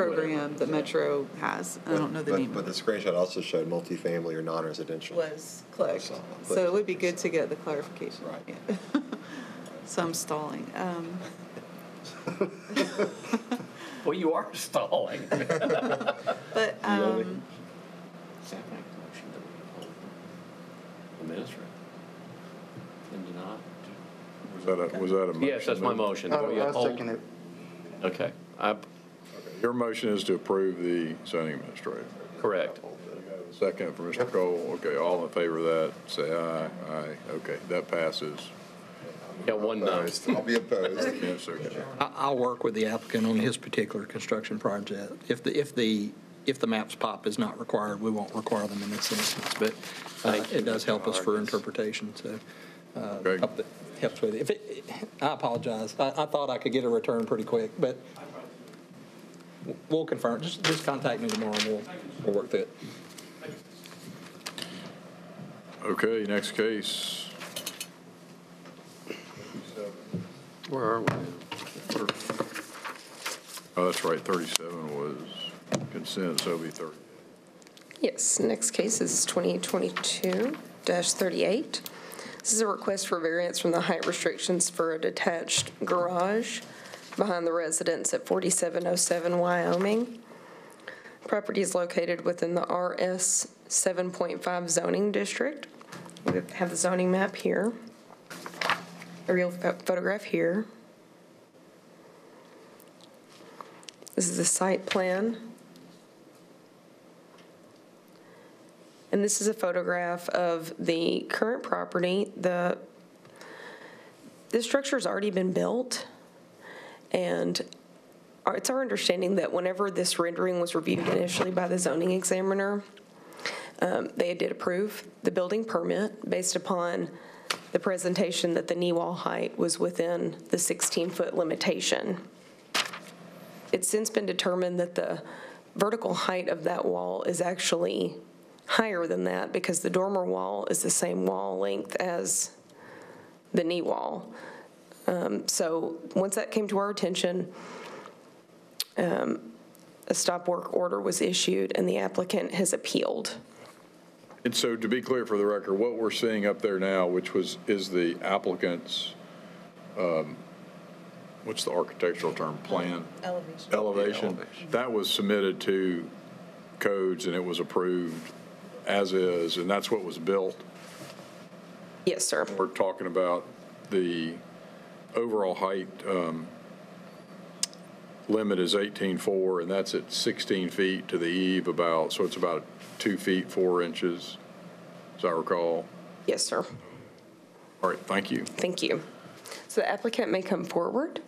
program that Metro has. I don't know the But- name But of the it. screenshot also showed multifamily or non-residential. Was clicked. But- So it would be good to get the clarification. Right. Yeah. So I'm stalling. Um, Well, you are stalling. But, um, Administrator. And deny. Was that a, was that a motion? Yes, that's my motion. I'll- yeah, I'll hold. second it. Okay, I, Your motion is to approve the zoning administrator. correct. Second for Mr. Cole. Okay, all in favor of that, say aye. Aye. Okay, that passes. Yeah, one no. I'll be opposed. Yes, sir. I- I'll work with the applicant on his particular construction project. If the, if the, if the maps pop is not required, we won't require them in this instance, but uh, it does help us for interpretation, so. uh, Okay. hope that Helps with it. If it, I apologize. I, I thought I could get a return pretty quick, but we'll confirm. Just, just contact me tomorrow and we'll, we'll work through it. Okay, next case. Where are we? Oh, that's right, 37 was consent, so it'll be 30. Yes, next case is 2022-38. This is a request for variance from the height restrictions for a detached garage behind the residence at 4707 Wyoming. Property is located within the RS 7.5 zoning district. We have the zoning map here, a real photograph here. This is the site plan. And this is a photograph of the current property. The, the has already been built, and it's our understanding that whenever this rendering was reviewed initially by the zoning examiner, um, they did approve the building permit based upon the presentation that the knee wall height was within the 16-foot limitation. It's since been determined that the vertical height of that wall is actually higher than that because the dormer wall is the same wall length as the knee wall. Um, So once that came to our attention, um, a stop work order was issued and the applicant has appealed. And so to be clear for the record, what we're seeing up there now, which was, is the applicant's, um, what's the architectural term, plan? elevation. Elevation. That was submitted to codes and it was approved as is, and that's what was built. Yes, sir. We're talking about the overall height um, limit is 18.4, and that's at 16 feet to the eave about, so it's about two feet, four inches, as I recall. Yes, sir. All right, thank you. Thank you. So the applicant may come forward.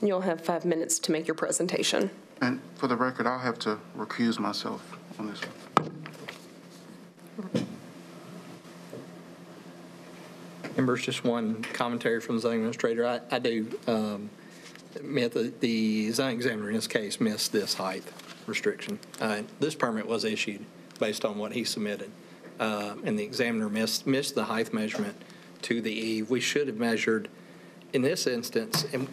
You'll have five minutes to make your presentation. And for the record, I'll have to recuse myself on this one. Members, just one commentary from the zoning administrator. I, I do um, admit that the zoning examiner in this case missed this height restriction. Uh, This permit was issued based on what he submitted, uh, and the examiner missed, missed the height measurement to the eave. We should have measured, in this instance, and,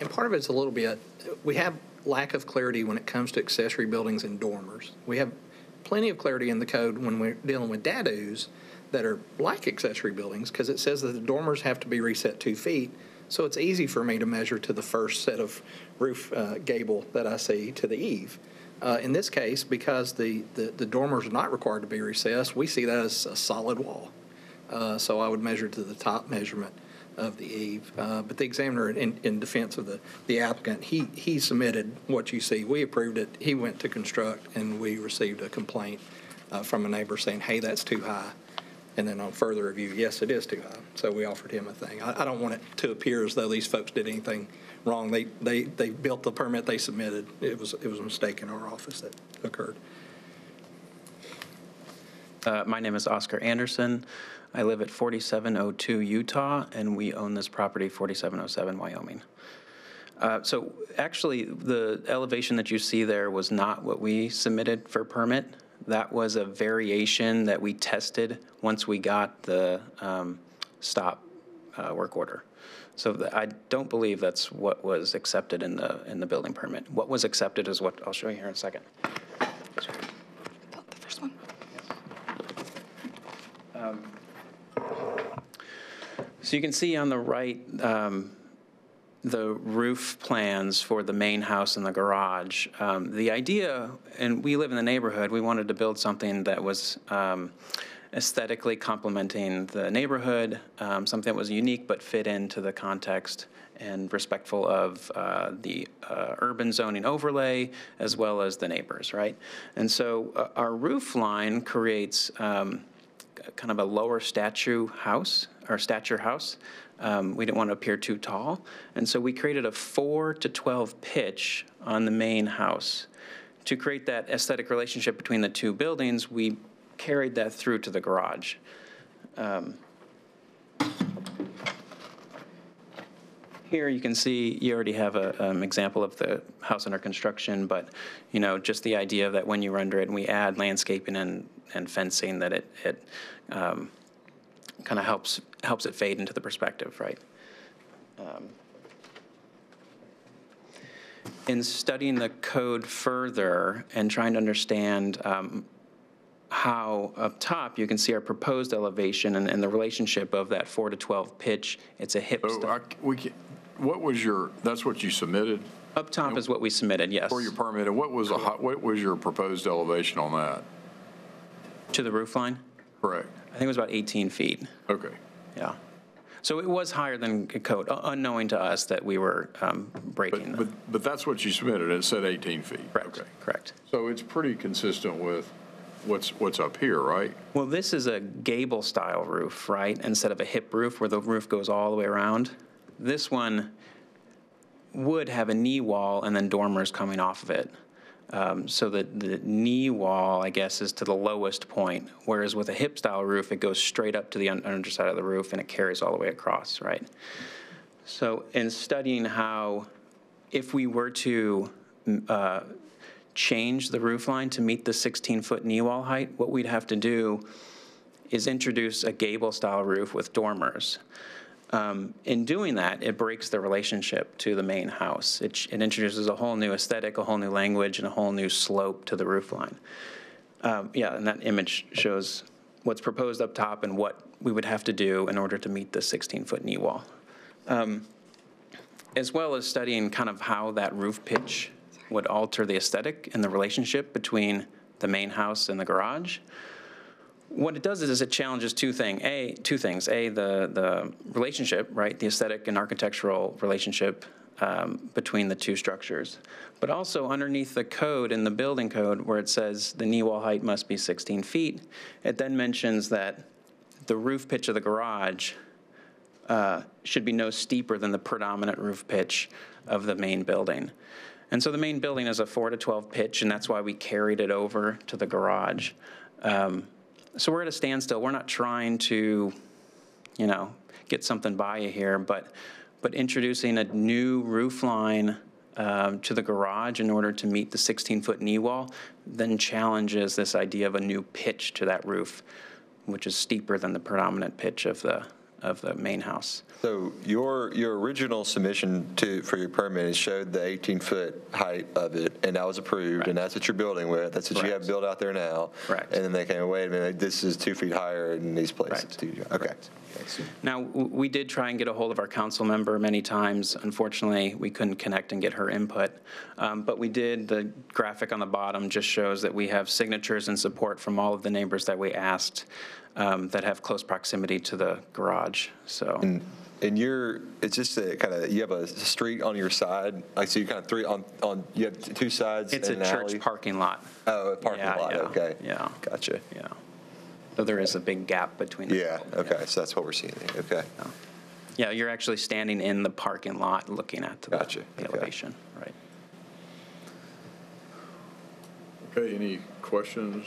and part of it's a little bit, we have lack of clarity when it comes to accessory buildings and dormers. We have plenty of clarity in the code when we're dealing with dadus that are like accessory buildings, because it says that the dormers have to be reset two feet. So it's easy for me to measure to the first set of roof uh, gable that I see to the eave. Uh, In this case, because the, the the dormers are not required to be recessed, we see that as a solid wall. Uh, So I would measure to the top measurement of the eave. Uh, But the examiner, in, in defense of the, the applicant, he, he submitted what you see. We approved it. He went to construct, and we received a complaint uh, from a neighbor saying, hey, that's too high. And then on further review, yes, it is too high. So we offered him a thing. I, I don't want it to appear as though these folks did anything wrong. They, they, they built the permit they submitted. It was, it was a mistake in our office that occurred. Uh, My name is Oscar Anderson. I live at 4702 Utah, and we own this property, 4707 Wyoming. Uh, So actually, the elevation that you see there was not what we submitted for permit. That was a variation that we tested once we got the um, stop uh, work order. So the- I don't believe that's what was accepted in the, in the building permit. What was accepted is what, I'll show you here in a second. The first one. Um, So you can see on the right, um, the roof plans for the main house and the garage. Um, The idea, and we live in the neighborhood, we wanted to build something that was um, aesthetically complementing the neighborhood, um, something that was unique but fit into the context and respectful of uh, the uh, urban zoning overlay as well as the neighbors, right? And so uh, our roof line creates um, kind of a lower statue house, or stature house. Um, we didn't want to appear too tall. And so we created a 4 to 12 pitch on the main house. To create that aesthetic relationship between the two buildings, we carried that through to the garage. Um, Here you can see, you already have an um, example of the house under construction, but, you know, just the idea that when you render it and we add landscaping and, and fencing, that it, it, um, kind of helps, helps it fade into the perspective, right? Um, In studying the code further and trying to understand, um, how up top, you can see our proposed elevation and, and the relationship of that four to 12 pitch. It's a hip So I, we can, what was your, that's what you submitted Up top is what we submitted, yes. for your permit, and what was the, hi- what was your proposed elevation on that? To the roof line? Correct. I think it was about 18 feet, Okay. yeah. So it was higher than code, u- unknowing to us that we were um, breaking. But, but that's what you submitted, it said 18 feet? Correct, Okay. correct. So it's pretty consistent with what's, what's up here, right? Well, this is a gable-style roof, right, instead of a hip roof where the roof goes all the way around. This one would have a knee wall and then dormers coming off of it. Um, So that the knee wall, I guess, is to the lowest point, whereas with a hip-style roof, it goes straight up to the un- underside of the roof and it carries all the way across, right? So in studying how, if we were to mm, uh, change the roof line to meet the 16-foot knee wall height, what we'd have to do is introduce a gable-style roof with dormers. Um, In doing that, it breaks the relationship to the main house. It it introduces a whole new aesthetic, a whole new language, and a whole new slope to the roof line. Um, Yeah, and that image shows what's proposed up top and what we would have to do in order to meet the 16-foot knee wall. Um, As well as studying kind of how that roof pitch would alter the aesthetic and the relationship between the main house and the garage. What it does is it challenges two thing, A, two things. A, the, the relationship, right, the aesthetic and architectural relationship um, between the two structures. But also underneath the code, in the building code, where it says the knee wall height must be 16 feet, it then mentions that the roof pitch of the garage uh, should be no steeper than the predominant roof pitch of the main building. And so the main building is a 4 to 12 pitch, and that's why we carried it over to the garage. Um, So we're at a standstill. We're not trying to, you know, get something by you here, but, but introducing a new roof line um, to the garage in order to meet the 16-foot knee wall then challenges this idea of a new pitch to that roof, which is steeper than the predominant pitch of the, of the main house. So your, your original submission to, for your permit showed the 18-foot height of it, and that was approved, and that's what you're building with, that's what you have built out there now? Correct. And then they came, wait a minute, this is two feet higher in these places. Right. Okay. Now, we did try and get a hold of our council member many times. Unfortunately, we couldn't connect and get her input. Um, But we did, the graphic on the bottom just shows that we have signatures and support from all of the neighbors that we asked um, that have close proximity to the garage, so. And you're, it's just a kind of, you have a street on your side, like, so you kind of three, on, on, you have two sides It's a an church alley? parking lot. Oh, a parking Yeah, lot, yeah, okay. Yeah. Gotcha. Yeah. So there is a big gap between. the Yeah, okay, so that's what we're seeing there, okay. Yeah, you're actually standing in the parking lot looking at the Gotcha, the okay. elevation, right? Okay, any questions?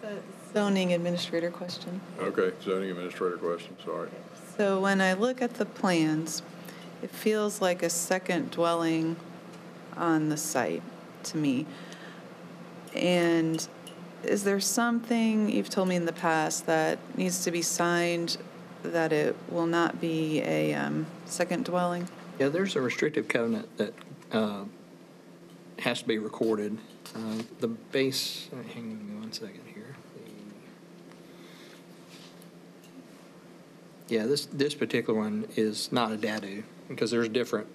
The Zoning administrator question. Okay, zoning administrator question, sorry. So when I look at the plans, it feels like a second dwelling on the site to me. And is there something you've told me in the past that needs to be signed that it will not be a um, second dwelling? Yeah, there's a restrictive covenant that uh, has to be recorded. Uh, The base, uh, hang on one second here. Yeah, this, this particular one is not a dadu, because there's different,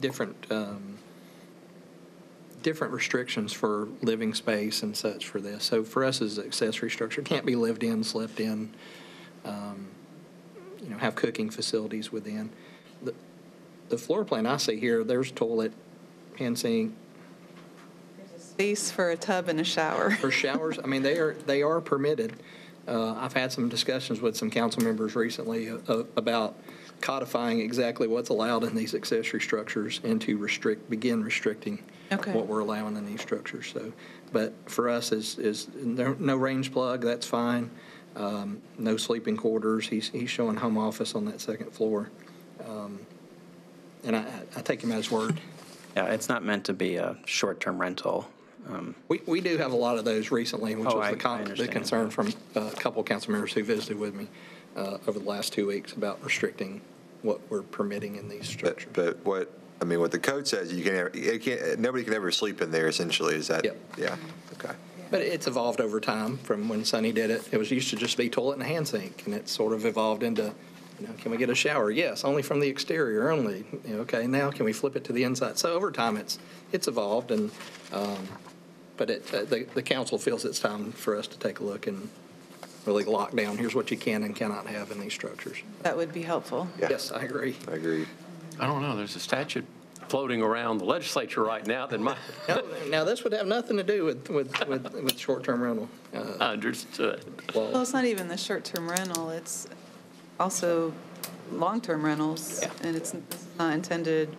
different, um, different restrictions for living space and such for this. So for us as accessory structure, it can't be lived in, slept in, um, you know, have cooking facilities within. The- The floor plan I see here, there's toilet, hand sink, There's a Space for a tub and a shower. for showers, I mean, they are, they are permitted. Uh, I've had some discussions with some council members recently uh, about codifying exactly what's allowed in these accessory structures and to restrict, begin restricting Okay. what we're allowing in these structures, so. But for us, is, is, no no range plug, that's fine. Um, No sleeping quarters, he's, he's showing home office on that second floor. Um, And I, I take him at his word. Yeah, it's not meant to be a short-term rental. Um, We, we do have a lot of those recently, which Oh, was I- the con- the understand. concern from uh, a couple of council members who visited with me uh, over the last two weeks about restricting what we're permitting in these structures. But what, I mean, what the code says, you can, never- it can't, nobody can ever sleep in there essentially, is that? Yep. Yeah, okay. But it's evolved over time from when Sonny did it. It was used to just be toilet and hand sink, and it sort of evolved into, you know, can we get a shower? Yes, only from the exterior only. You know, Okay, now can we flip it to the inside? So over time, it's, it's evolved, and, um, but it, uh, the, the council feels it's time for us to take a look and really lock down, here's what you can and cannot have in these structures. That would be helpful. Yes, I agree. I agree. I don't know, there's a statute floating around the legislature right now that might, Now, now, this would have nothing to do with, with, with, with short-term rental. Uh, understood. Well, it's not even the short-term rental, it's also long-term rentals. And it's not intended,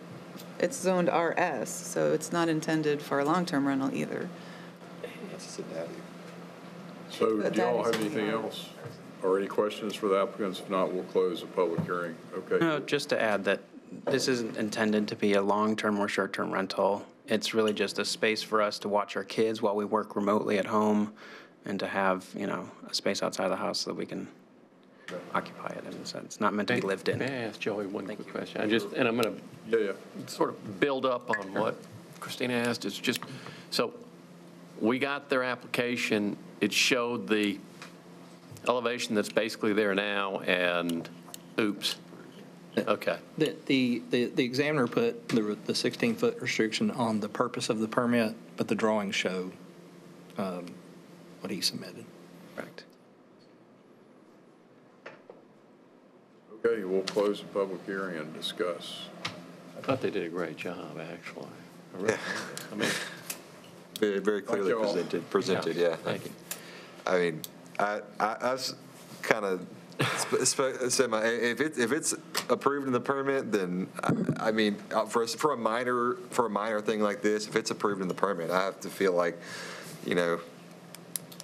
it's zoned RS, so it's not intended for a long-term rental either. So do y'all have anything else? Or any questions for the applicants? If not, we'll close the public hearing. Okay. No, just to add that this isn't intended to be a long-term or short-term rental. It's really just a space for us to watch our kids while we work remotely at home and to have, you know, a space outside the house so that we can occupy it in a sense. It's not meant to be lived in. May I ask Joey one quick question? I just, and I'm going Yeah, yeah. to sort of build up on what Christina asked. It's just, so we got their application. It showed the elevation that's basically there now, and oops. Okay. The, the, the the examiner put the, the 16-foot restriction on the purpose of the permit, but the drawings show um, what he submitted. Correct. Okay, we'll close the public hearing and discuss. I thought they did a great job, actually. I really. I mean, Very, very clearly you all. presented, presented, yeah. Thank you. I mean, I, I, I kind of, said my, if it, if it's approved in the permit, then, I, I mean, uh, for, us- for a minor, for a minor thing like this, if it's approved in the permit, I have to feel like, you know,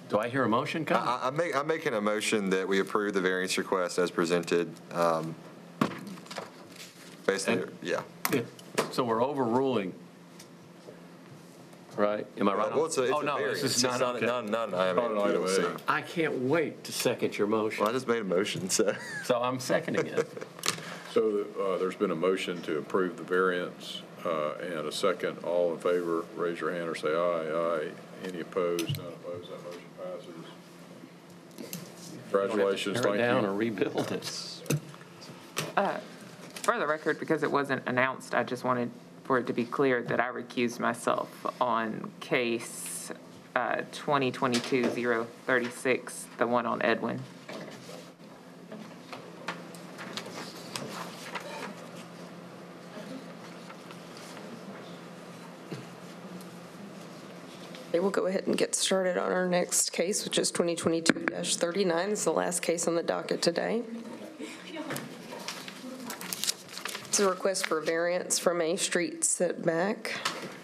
Do I hear a motion coming? I, I'm make, I'm making a motion that we approve the variance request as presented. um, Basically, yeah. Yeah. So we're overruling, right? Am I right? Well, it's a, it's Oh, a no, variance. this is It's not, not, okay. not, not an item. Not an item so- I can't wait to second your motion. Well, I just made a motion, so. So I'm seconding it. So uh, there's been a motion to approve the variance uh, and a second. All in favor, raise your hand or say aye. Aye. Any opposed? None opposed. That motion passes. Congratulations. Tear it Thank down or you. rebuild it. Uh, For the record, because it wasn't announced, I just wanted for it to be clear that I recused myself on case uh, 2022-036, the one on Edwin. Okay, we'll go ahead and get started on our next case, which is 2022-39. It's the last case on the docket today. It's a request for variance from a street setback,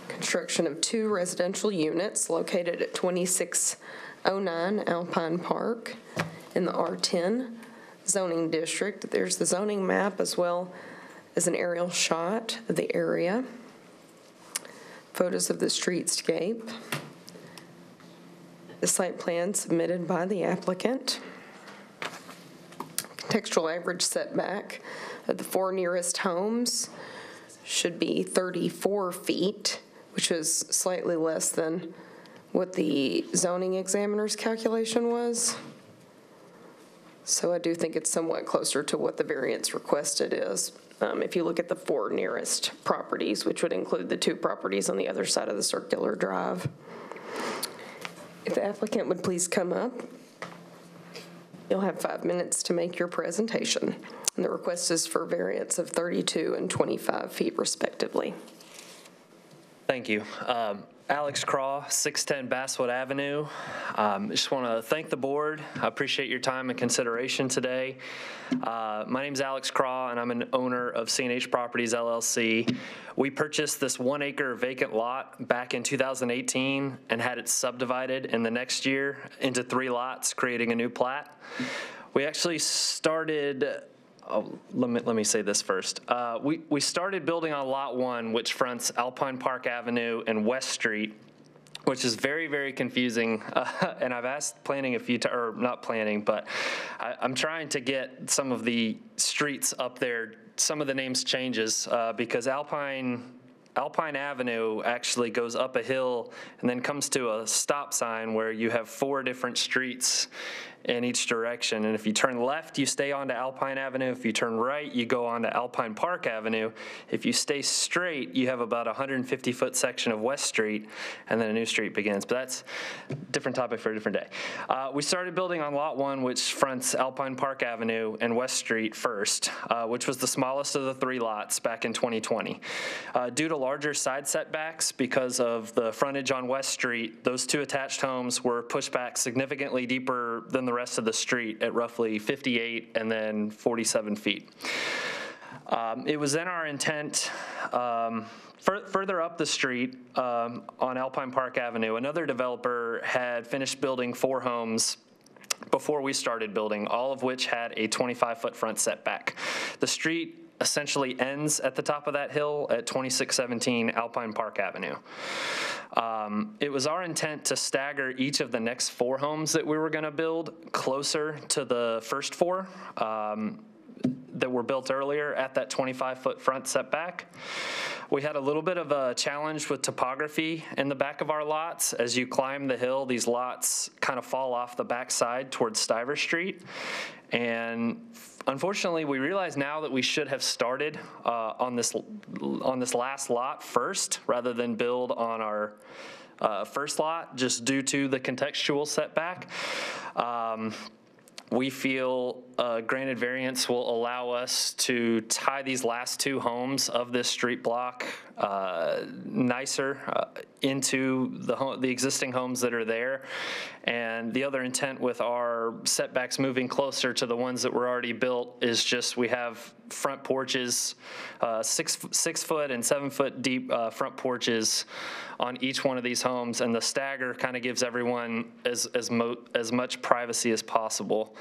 construction of two residential units located at 2609 Alpine Park in the R10 zoning district. There's the zoning map as well as an aerial shot of the area, photos of the streetscape. The site plan submitted by the applicant. contextual average setback of the four nearest homes should be 34 feet, which is slightly less than what the zoning examiner's calculation was. So I do think it's somewhat closer to what the variance requested is. Um, If you look at the four nearest properties, which would include the two properties on the other side of the circular drive. If the applicant would please come up. You'll have five minutes to make your presentation. And the request is for variance of 32 and 25 feet respectively. Thank you. Um, Alex Craw, 610 Basswood Avenue. Um, Just want to thank the board. I appreciate your time and consideration today. Uh, My is Alex Craw, and I'm an owner of CNH Properties LLC. We purchased this one acre vacant lot back in 2018 and had it subdivided in the next year into three lots, creating a new plat. We actually started Oh, let me, let me say this first. Uh, we, we started building on Lot 1, which fronts Alpine Park Avenue and West Street, which is very, very confusing. Uh, and I've asked planning a few times, or not planning, but I, I'm trying to get some of the streets up there, some of the names changes, uh, because Alpine Alpine Avenue actually goes up a hill and then comes to a stop sign where you have four different streets in each direction. And if you turn left, you stay onto Alpine Avenue. If you turn right, you go onto Alpine Park Avenue. If you stay straight, you have about a 150 foot section of West Street, and then a new street begins. But that's a different topic for a different day. Uh, we started building on Lot 1, which fronts Alpine Park Avenue and West Street first, uh, which was the smallest of the three lots back in 2020. Uh, due to larger side setbacks because of the frontage on West Street, those two attached homes were pushed back significantly deeper than the rest of the street at roughly 58 and then 47 feet. Um, It was then our intent, um, fur- further up the street um, on Alpine Park Avenue, another developer had finished building four homes before we started building, all of which had a 25-foot front setback. The street essentially ends at the top of that hill at 2617 Alpine Park Avenue. Um, It was our intent to stagger each of the next four homes that we were going to build closer to the first four um, that were built earlier at that 25-foot front setback. We had a little bit of a challenge with topography in the back of our lots. As you climb the hill, these lots kind of fall off the backside towards Stiver Street. And unfortunately, we realize now that we should have started uh, on this on this last lot first, rather than build on our uh, first lot, just due to the contextual setback. Um, we feel uh, granted variance will allow us to tie these last two homes of this street block uh, nicer uh, into the, ho- the existing homes that are there. And the other intent with our setbacks moving closer to the ones that were already built is just we have front porches, uh, six, six foot and seven foot deep uh, front porches on each one of these homes. And the stagger kind of gives everyone as, as, mo- as much privacy as possible.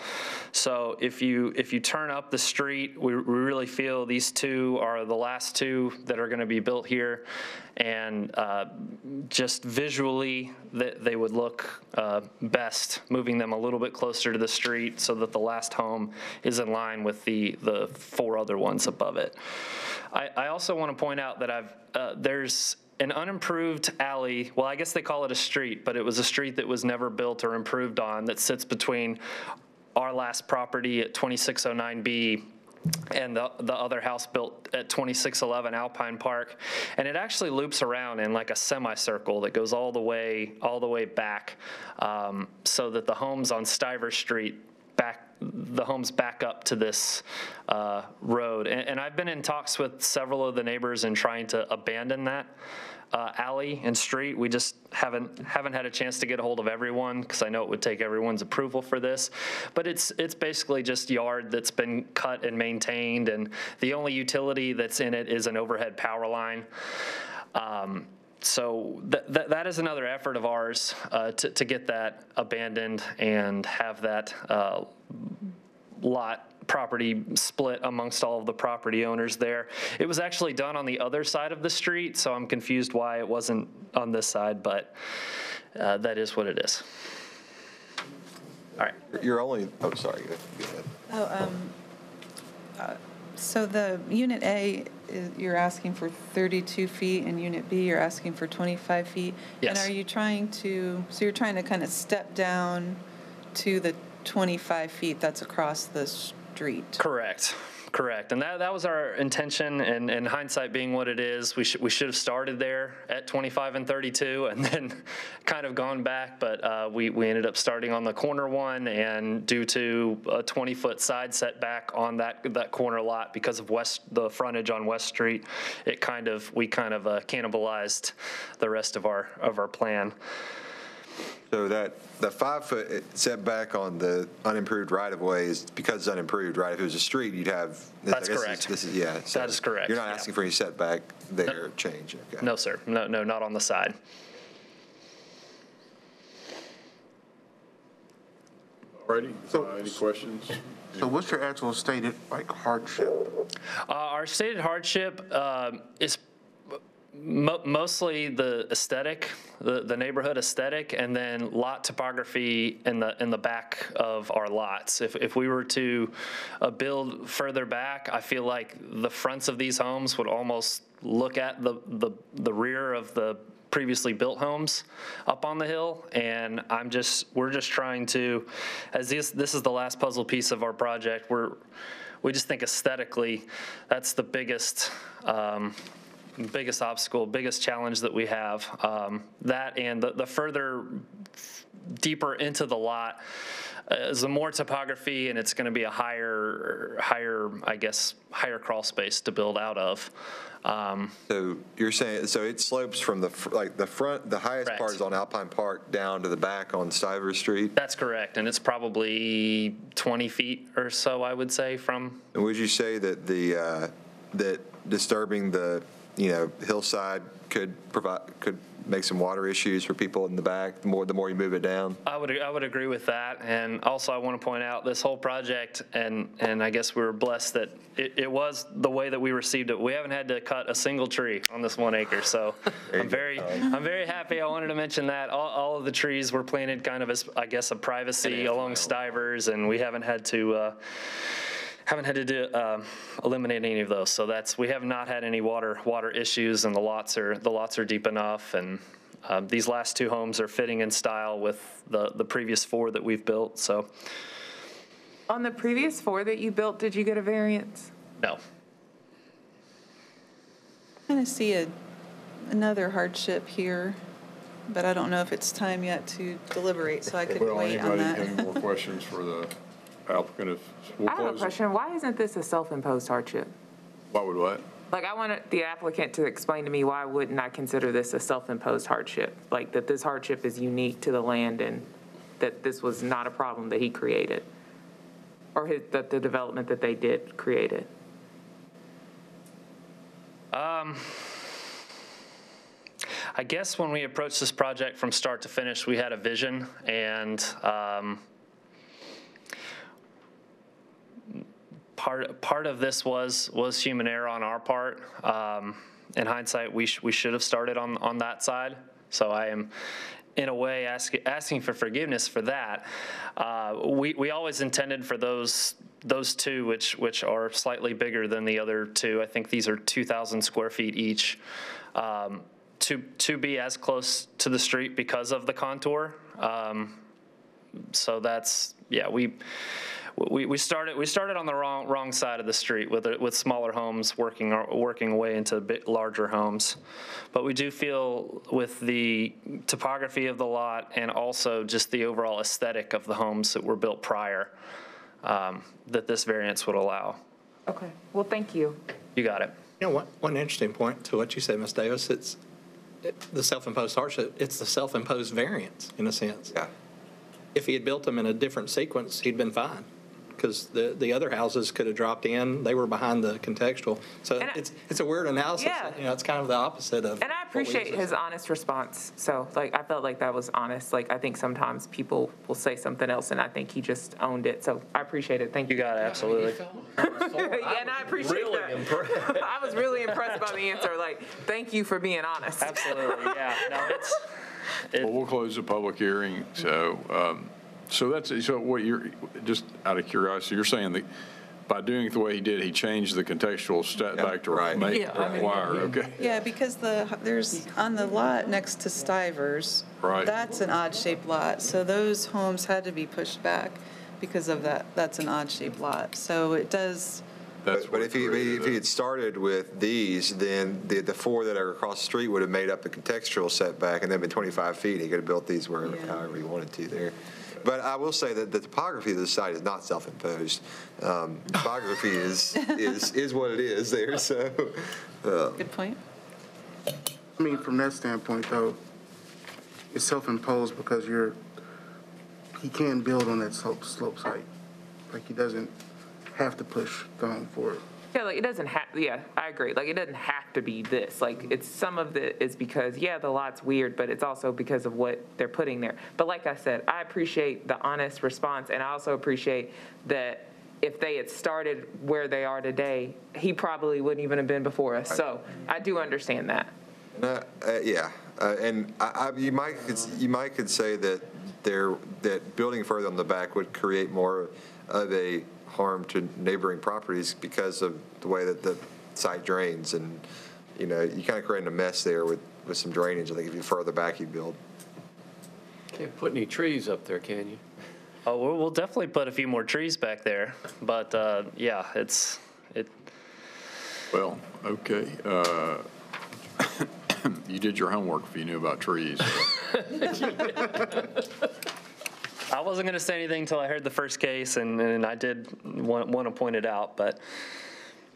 So if you, if you turn up the street, we, we really feel these two are the last two that are going to be built here. And uh, just visually, that they would look uh, best, moving them a little bit closer to the street so that the last home is in line with the, the four other ones above it. I, I also want to point out that I've, uh, there's an unimproved alley, well, I guess they call it a street, but it was a street that was never built or improved on that sits between our last property at 2609B and the, the other house built at 2611 Alpine Park. And it actually loops around in like a semicircle that goes all the way, all the way back um, so that the homes on Stiver Street back the homes back up to this uh, road. And, and I've been in talks with several of the neighbors and trying to abandon that uh, alley and street. We just haven't haven't had a chance to get a hold of everyone because I know it would take everyone's approval for this. But it's it's basically just yard that's been cut and maintained, and the only utility that's in it is an overhead power line. Um, so th- th- that is another effort of ours uh, to, to get that abandoned and have that uh, lot property split amongst all of the property owners there. It was actually done on the other side of the street, so I'm confused why it wasn't on this side, but uh, that is what it is. All right. You're only, oh, sorry, go go ahead. Oh, um, uh, so the Unit A, is- you're asking for 32 feet, and Unit B, you're asking for 25 feet? Yes. And are you trying to, so you're trying to kind of step down to the 25 feet that's across the street? Correct, correct. And that, that was our intention, and, and hindsight being what it is, we should, we should have started there at 25 and 32 and then kind of gone back, but uh, we, we ended up starting on the corner one, and due to a 20-foot side setback on that, that corner lot because of west, the frontage on West Street, it kind of, we kind of uh, cannibalized the rest of our, of our plan. So that, the five-foot setback on the unimproved right-of-way is because it's unimproved, right? If it was a street, you'd have. I That's guess this- correct. This is, yeah. so That is correct, You're not yeah. asking for any setback there change, okay. No, sir, no, no, not on the side. Alrighty, uh, any questions? So what's your actual stated, like, hardship? Uh, Our stated hardship um, is mo- mostly the aesthetic, the the neighborhood aesthetic, and then lot topography in the, in the back of our lots. If, if we were to uh, build further back, I feel like the fronts of these homes would almost look at the, the, the rear of the previously built homes up on the hill, and I'm just, we're just trying to, as this, this is the last puzzle piece of our project, we're, we just think aesthetically, that's the biggest, um, biggest obstacle, biggest challenge that we have. Um, That and the, the further deeper into the lot, uh, is the more topography, and it's going to be a higher, higher, I guess, higher crawl space to build out of. Um, So you're saying, so it slopes from the, fr- like, the front, the highest Correct. part is on Alpine Park down to the back on Stivers Street? That's correct, and it's probably 20 feet or so, I would say, from, And would you say that the, uh, that disturbing the, you know, hillside could provide, could make some water issues for people in the back, the more, the more you move it down? I would, I would agree with that. And also, I want to point out this whole project, and, and I guess we were blessed that it, it was the way that we received it. We haven't had to cut a single tree on this one acre, so I'm very, I'm very happy. I wanted to mention that. All, all of the trees were planted kind of as, I guess, a privacy along Stivers, and we haven't had to, uh, haven't had to do, um, eliminate any of those. So that's, we have not had any water, water issues, and the lots are, the lots are deep enough, and um, these last two homes are fitting in style with the, the previous four that we've built, so, On the previous four that you built, did you get a variance? no. Kind of see a, another hardship here, but I don't know if it's time yet to deliberate, so I could Well, wait on anybody, that. any more questions for the applicant? If, we'll I have a close question. Why isn't this a self-imposed hardship? Why would what? Like, I want the applicant to explain to me why wouldn't I consider this a self-imposed hardship? Like, that this hardship is unique to the land and that this was not a problem that he created? Or his, that the development that they did created? Um, I guess when we approached this project from start to finish, we had a vision and, um, part, part of this was, was human error on our part. Um, in hindsight, we, sh- we should have started on, on that side. So I am, in a way, ask, asking for forgiveness for that. Uh, we, we always intended for those, those two, which, which are slightly bigger than the other two. I think these are 2,000 square feet each. Um, to, to be as close to the street because of the contour. Um, so that's, yeah, we, we, we started, we started on the wrong, wrong side of the street with, with smaller homes working, working away into bit larger homes. But we do feel with the topography of the lot and also just the overall aesthetic of the homes that were built prior, um, that this variance would allow. Okay, well, thank you. You got it. You know, one, one interesting point to what you said, Ms. Davis, it's it- the self-imposed hardship, it's the self-imposed variance, in a sense. Yeah. If he had built them in a different sequence, he'd been fine, because the, the other houses could have dropped in, they were behind the contextual. So And I- it's, it's a weird analysis. Yeah. You know, it's kind of the opposite of. And I appreciate his honest response. So, like, I felt like that was honest. Like, I think sometimes people will say something else, and I think he just owned it. So I appreciate it. Thank you. You got it, absolutely. Yeah, and I appreciate Really that. impressed. I was really impressed by the answer. Like, thank you for being honest. Absolutely, yeah. No, it's, Well, we'll close the public hearing, so um, So that's, so what you're, just out of curiosity, you're saying that by doing it the way he did, he changed the contextual step back to make, Yeah, I mean, require, okay? Yeah, because the, there's, on the lot next to Stivers. Right. That's an odd-shaped lot, so those homes had to be pushed back because of that, that's an odd-shaped lot. So it does, But but if he, if he had started with these, then the, the four that are across the street would have made up the contextual setback and then been 25 feet. He could have built these wherever, however he wanted to there. But I will say that the topography of the site is not self-imposed. Um, Topography is, is, is what it is there, so. uh, good point. I mean, from that standpoint, though, it's self-imposed because you're, he can build on that slope, slope site. Like, he doesn't have to push the home forward. Yeah, like it doesn't have, yeah, I agree. Like it doesn't have to be this. Like it's, some of it is because, yeah, the lot's weird, but it's also because of what they're putting there. But like I said, I appreciate the honest response and I also appreciate that if they had started where they are today, he probably wouldn't even have been before us. So I do understand that. Uh, uh, Yeah, Uh, and I, I- you might, could- you might could say that there, that building further on the back would create more of a harm to neighboring properties because of the way that the site drains, and, you know, you kind of creating a mess there with, with some drainage, I think, if you further back you build. Can't put any trees up there, can you? Oh, we'll, we'll definitely put a few more trees back there, but, uh, yeah, it's, it, Well, okay. uh, You did your homework if you knew about trees. I wasn't gonna say anything until I heard the first case, and, and I did want, want to point it out, but.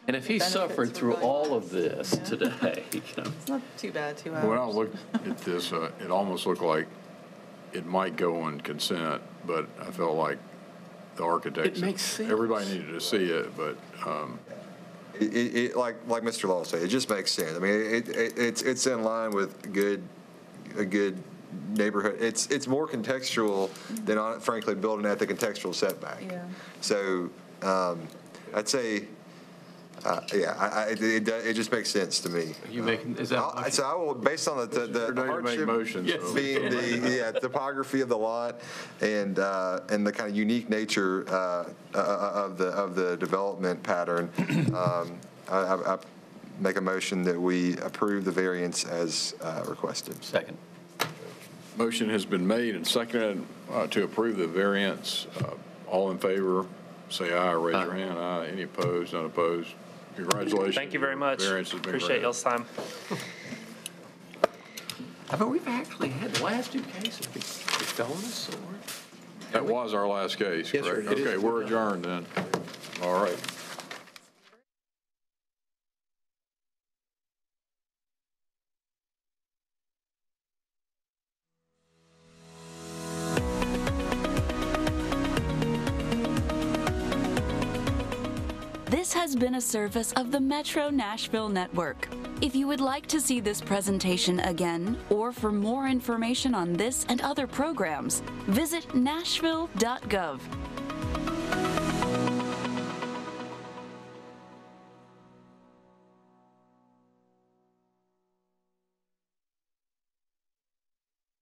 And if he suffered through all of this today, you know, It's not too bad, two When I hours. looked at this, uh, it almost looked like it might go on consent, but I felt like the architects. It makes sense. Everybody needed to see it, but um, It, it, it- like, like Mr. Law said, it just makes sense. I mean, it, it, it's, it's in line with good, a good neighborhood. It's, it's more contextual than hon- frankly building at the contextual setback. Yeah. So, um, I'd say, uh, yeah, I, I, it, it, just makes sense to me. you making, is that? I'll- So I will, based on the, the- the Your day to make hardship motions, so- being the, yeah, topography of the lot and, uh, and the kind of unique nature, uh, uh, of the, of the development pattern, um, I, I, I make a motion that we approve the variance as, uh, requested. Second. Motion has been made and seconded uh, to approve the variance. Uh, All in favor, say aye, or raise your hand. Aye. Any opposed, none opposed? Congratulations. Thank you very much. Variance has been Appreciate granted. y'all's time. I mean, we've actually had the last two cases, we we fell on sword. That was our last case, Yes, sir. correct? It is. Okay, we're adjourned then. All right. This has been a service of the Metro Nashville Network. If you would like to see this presentation again, or for more information on this and other programs, visit nashville.gov.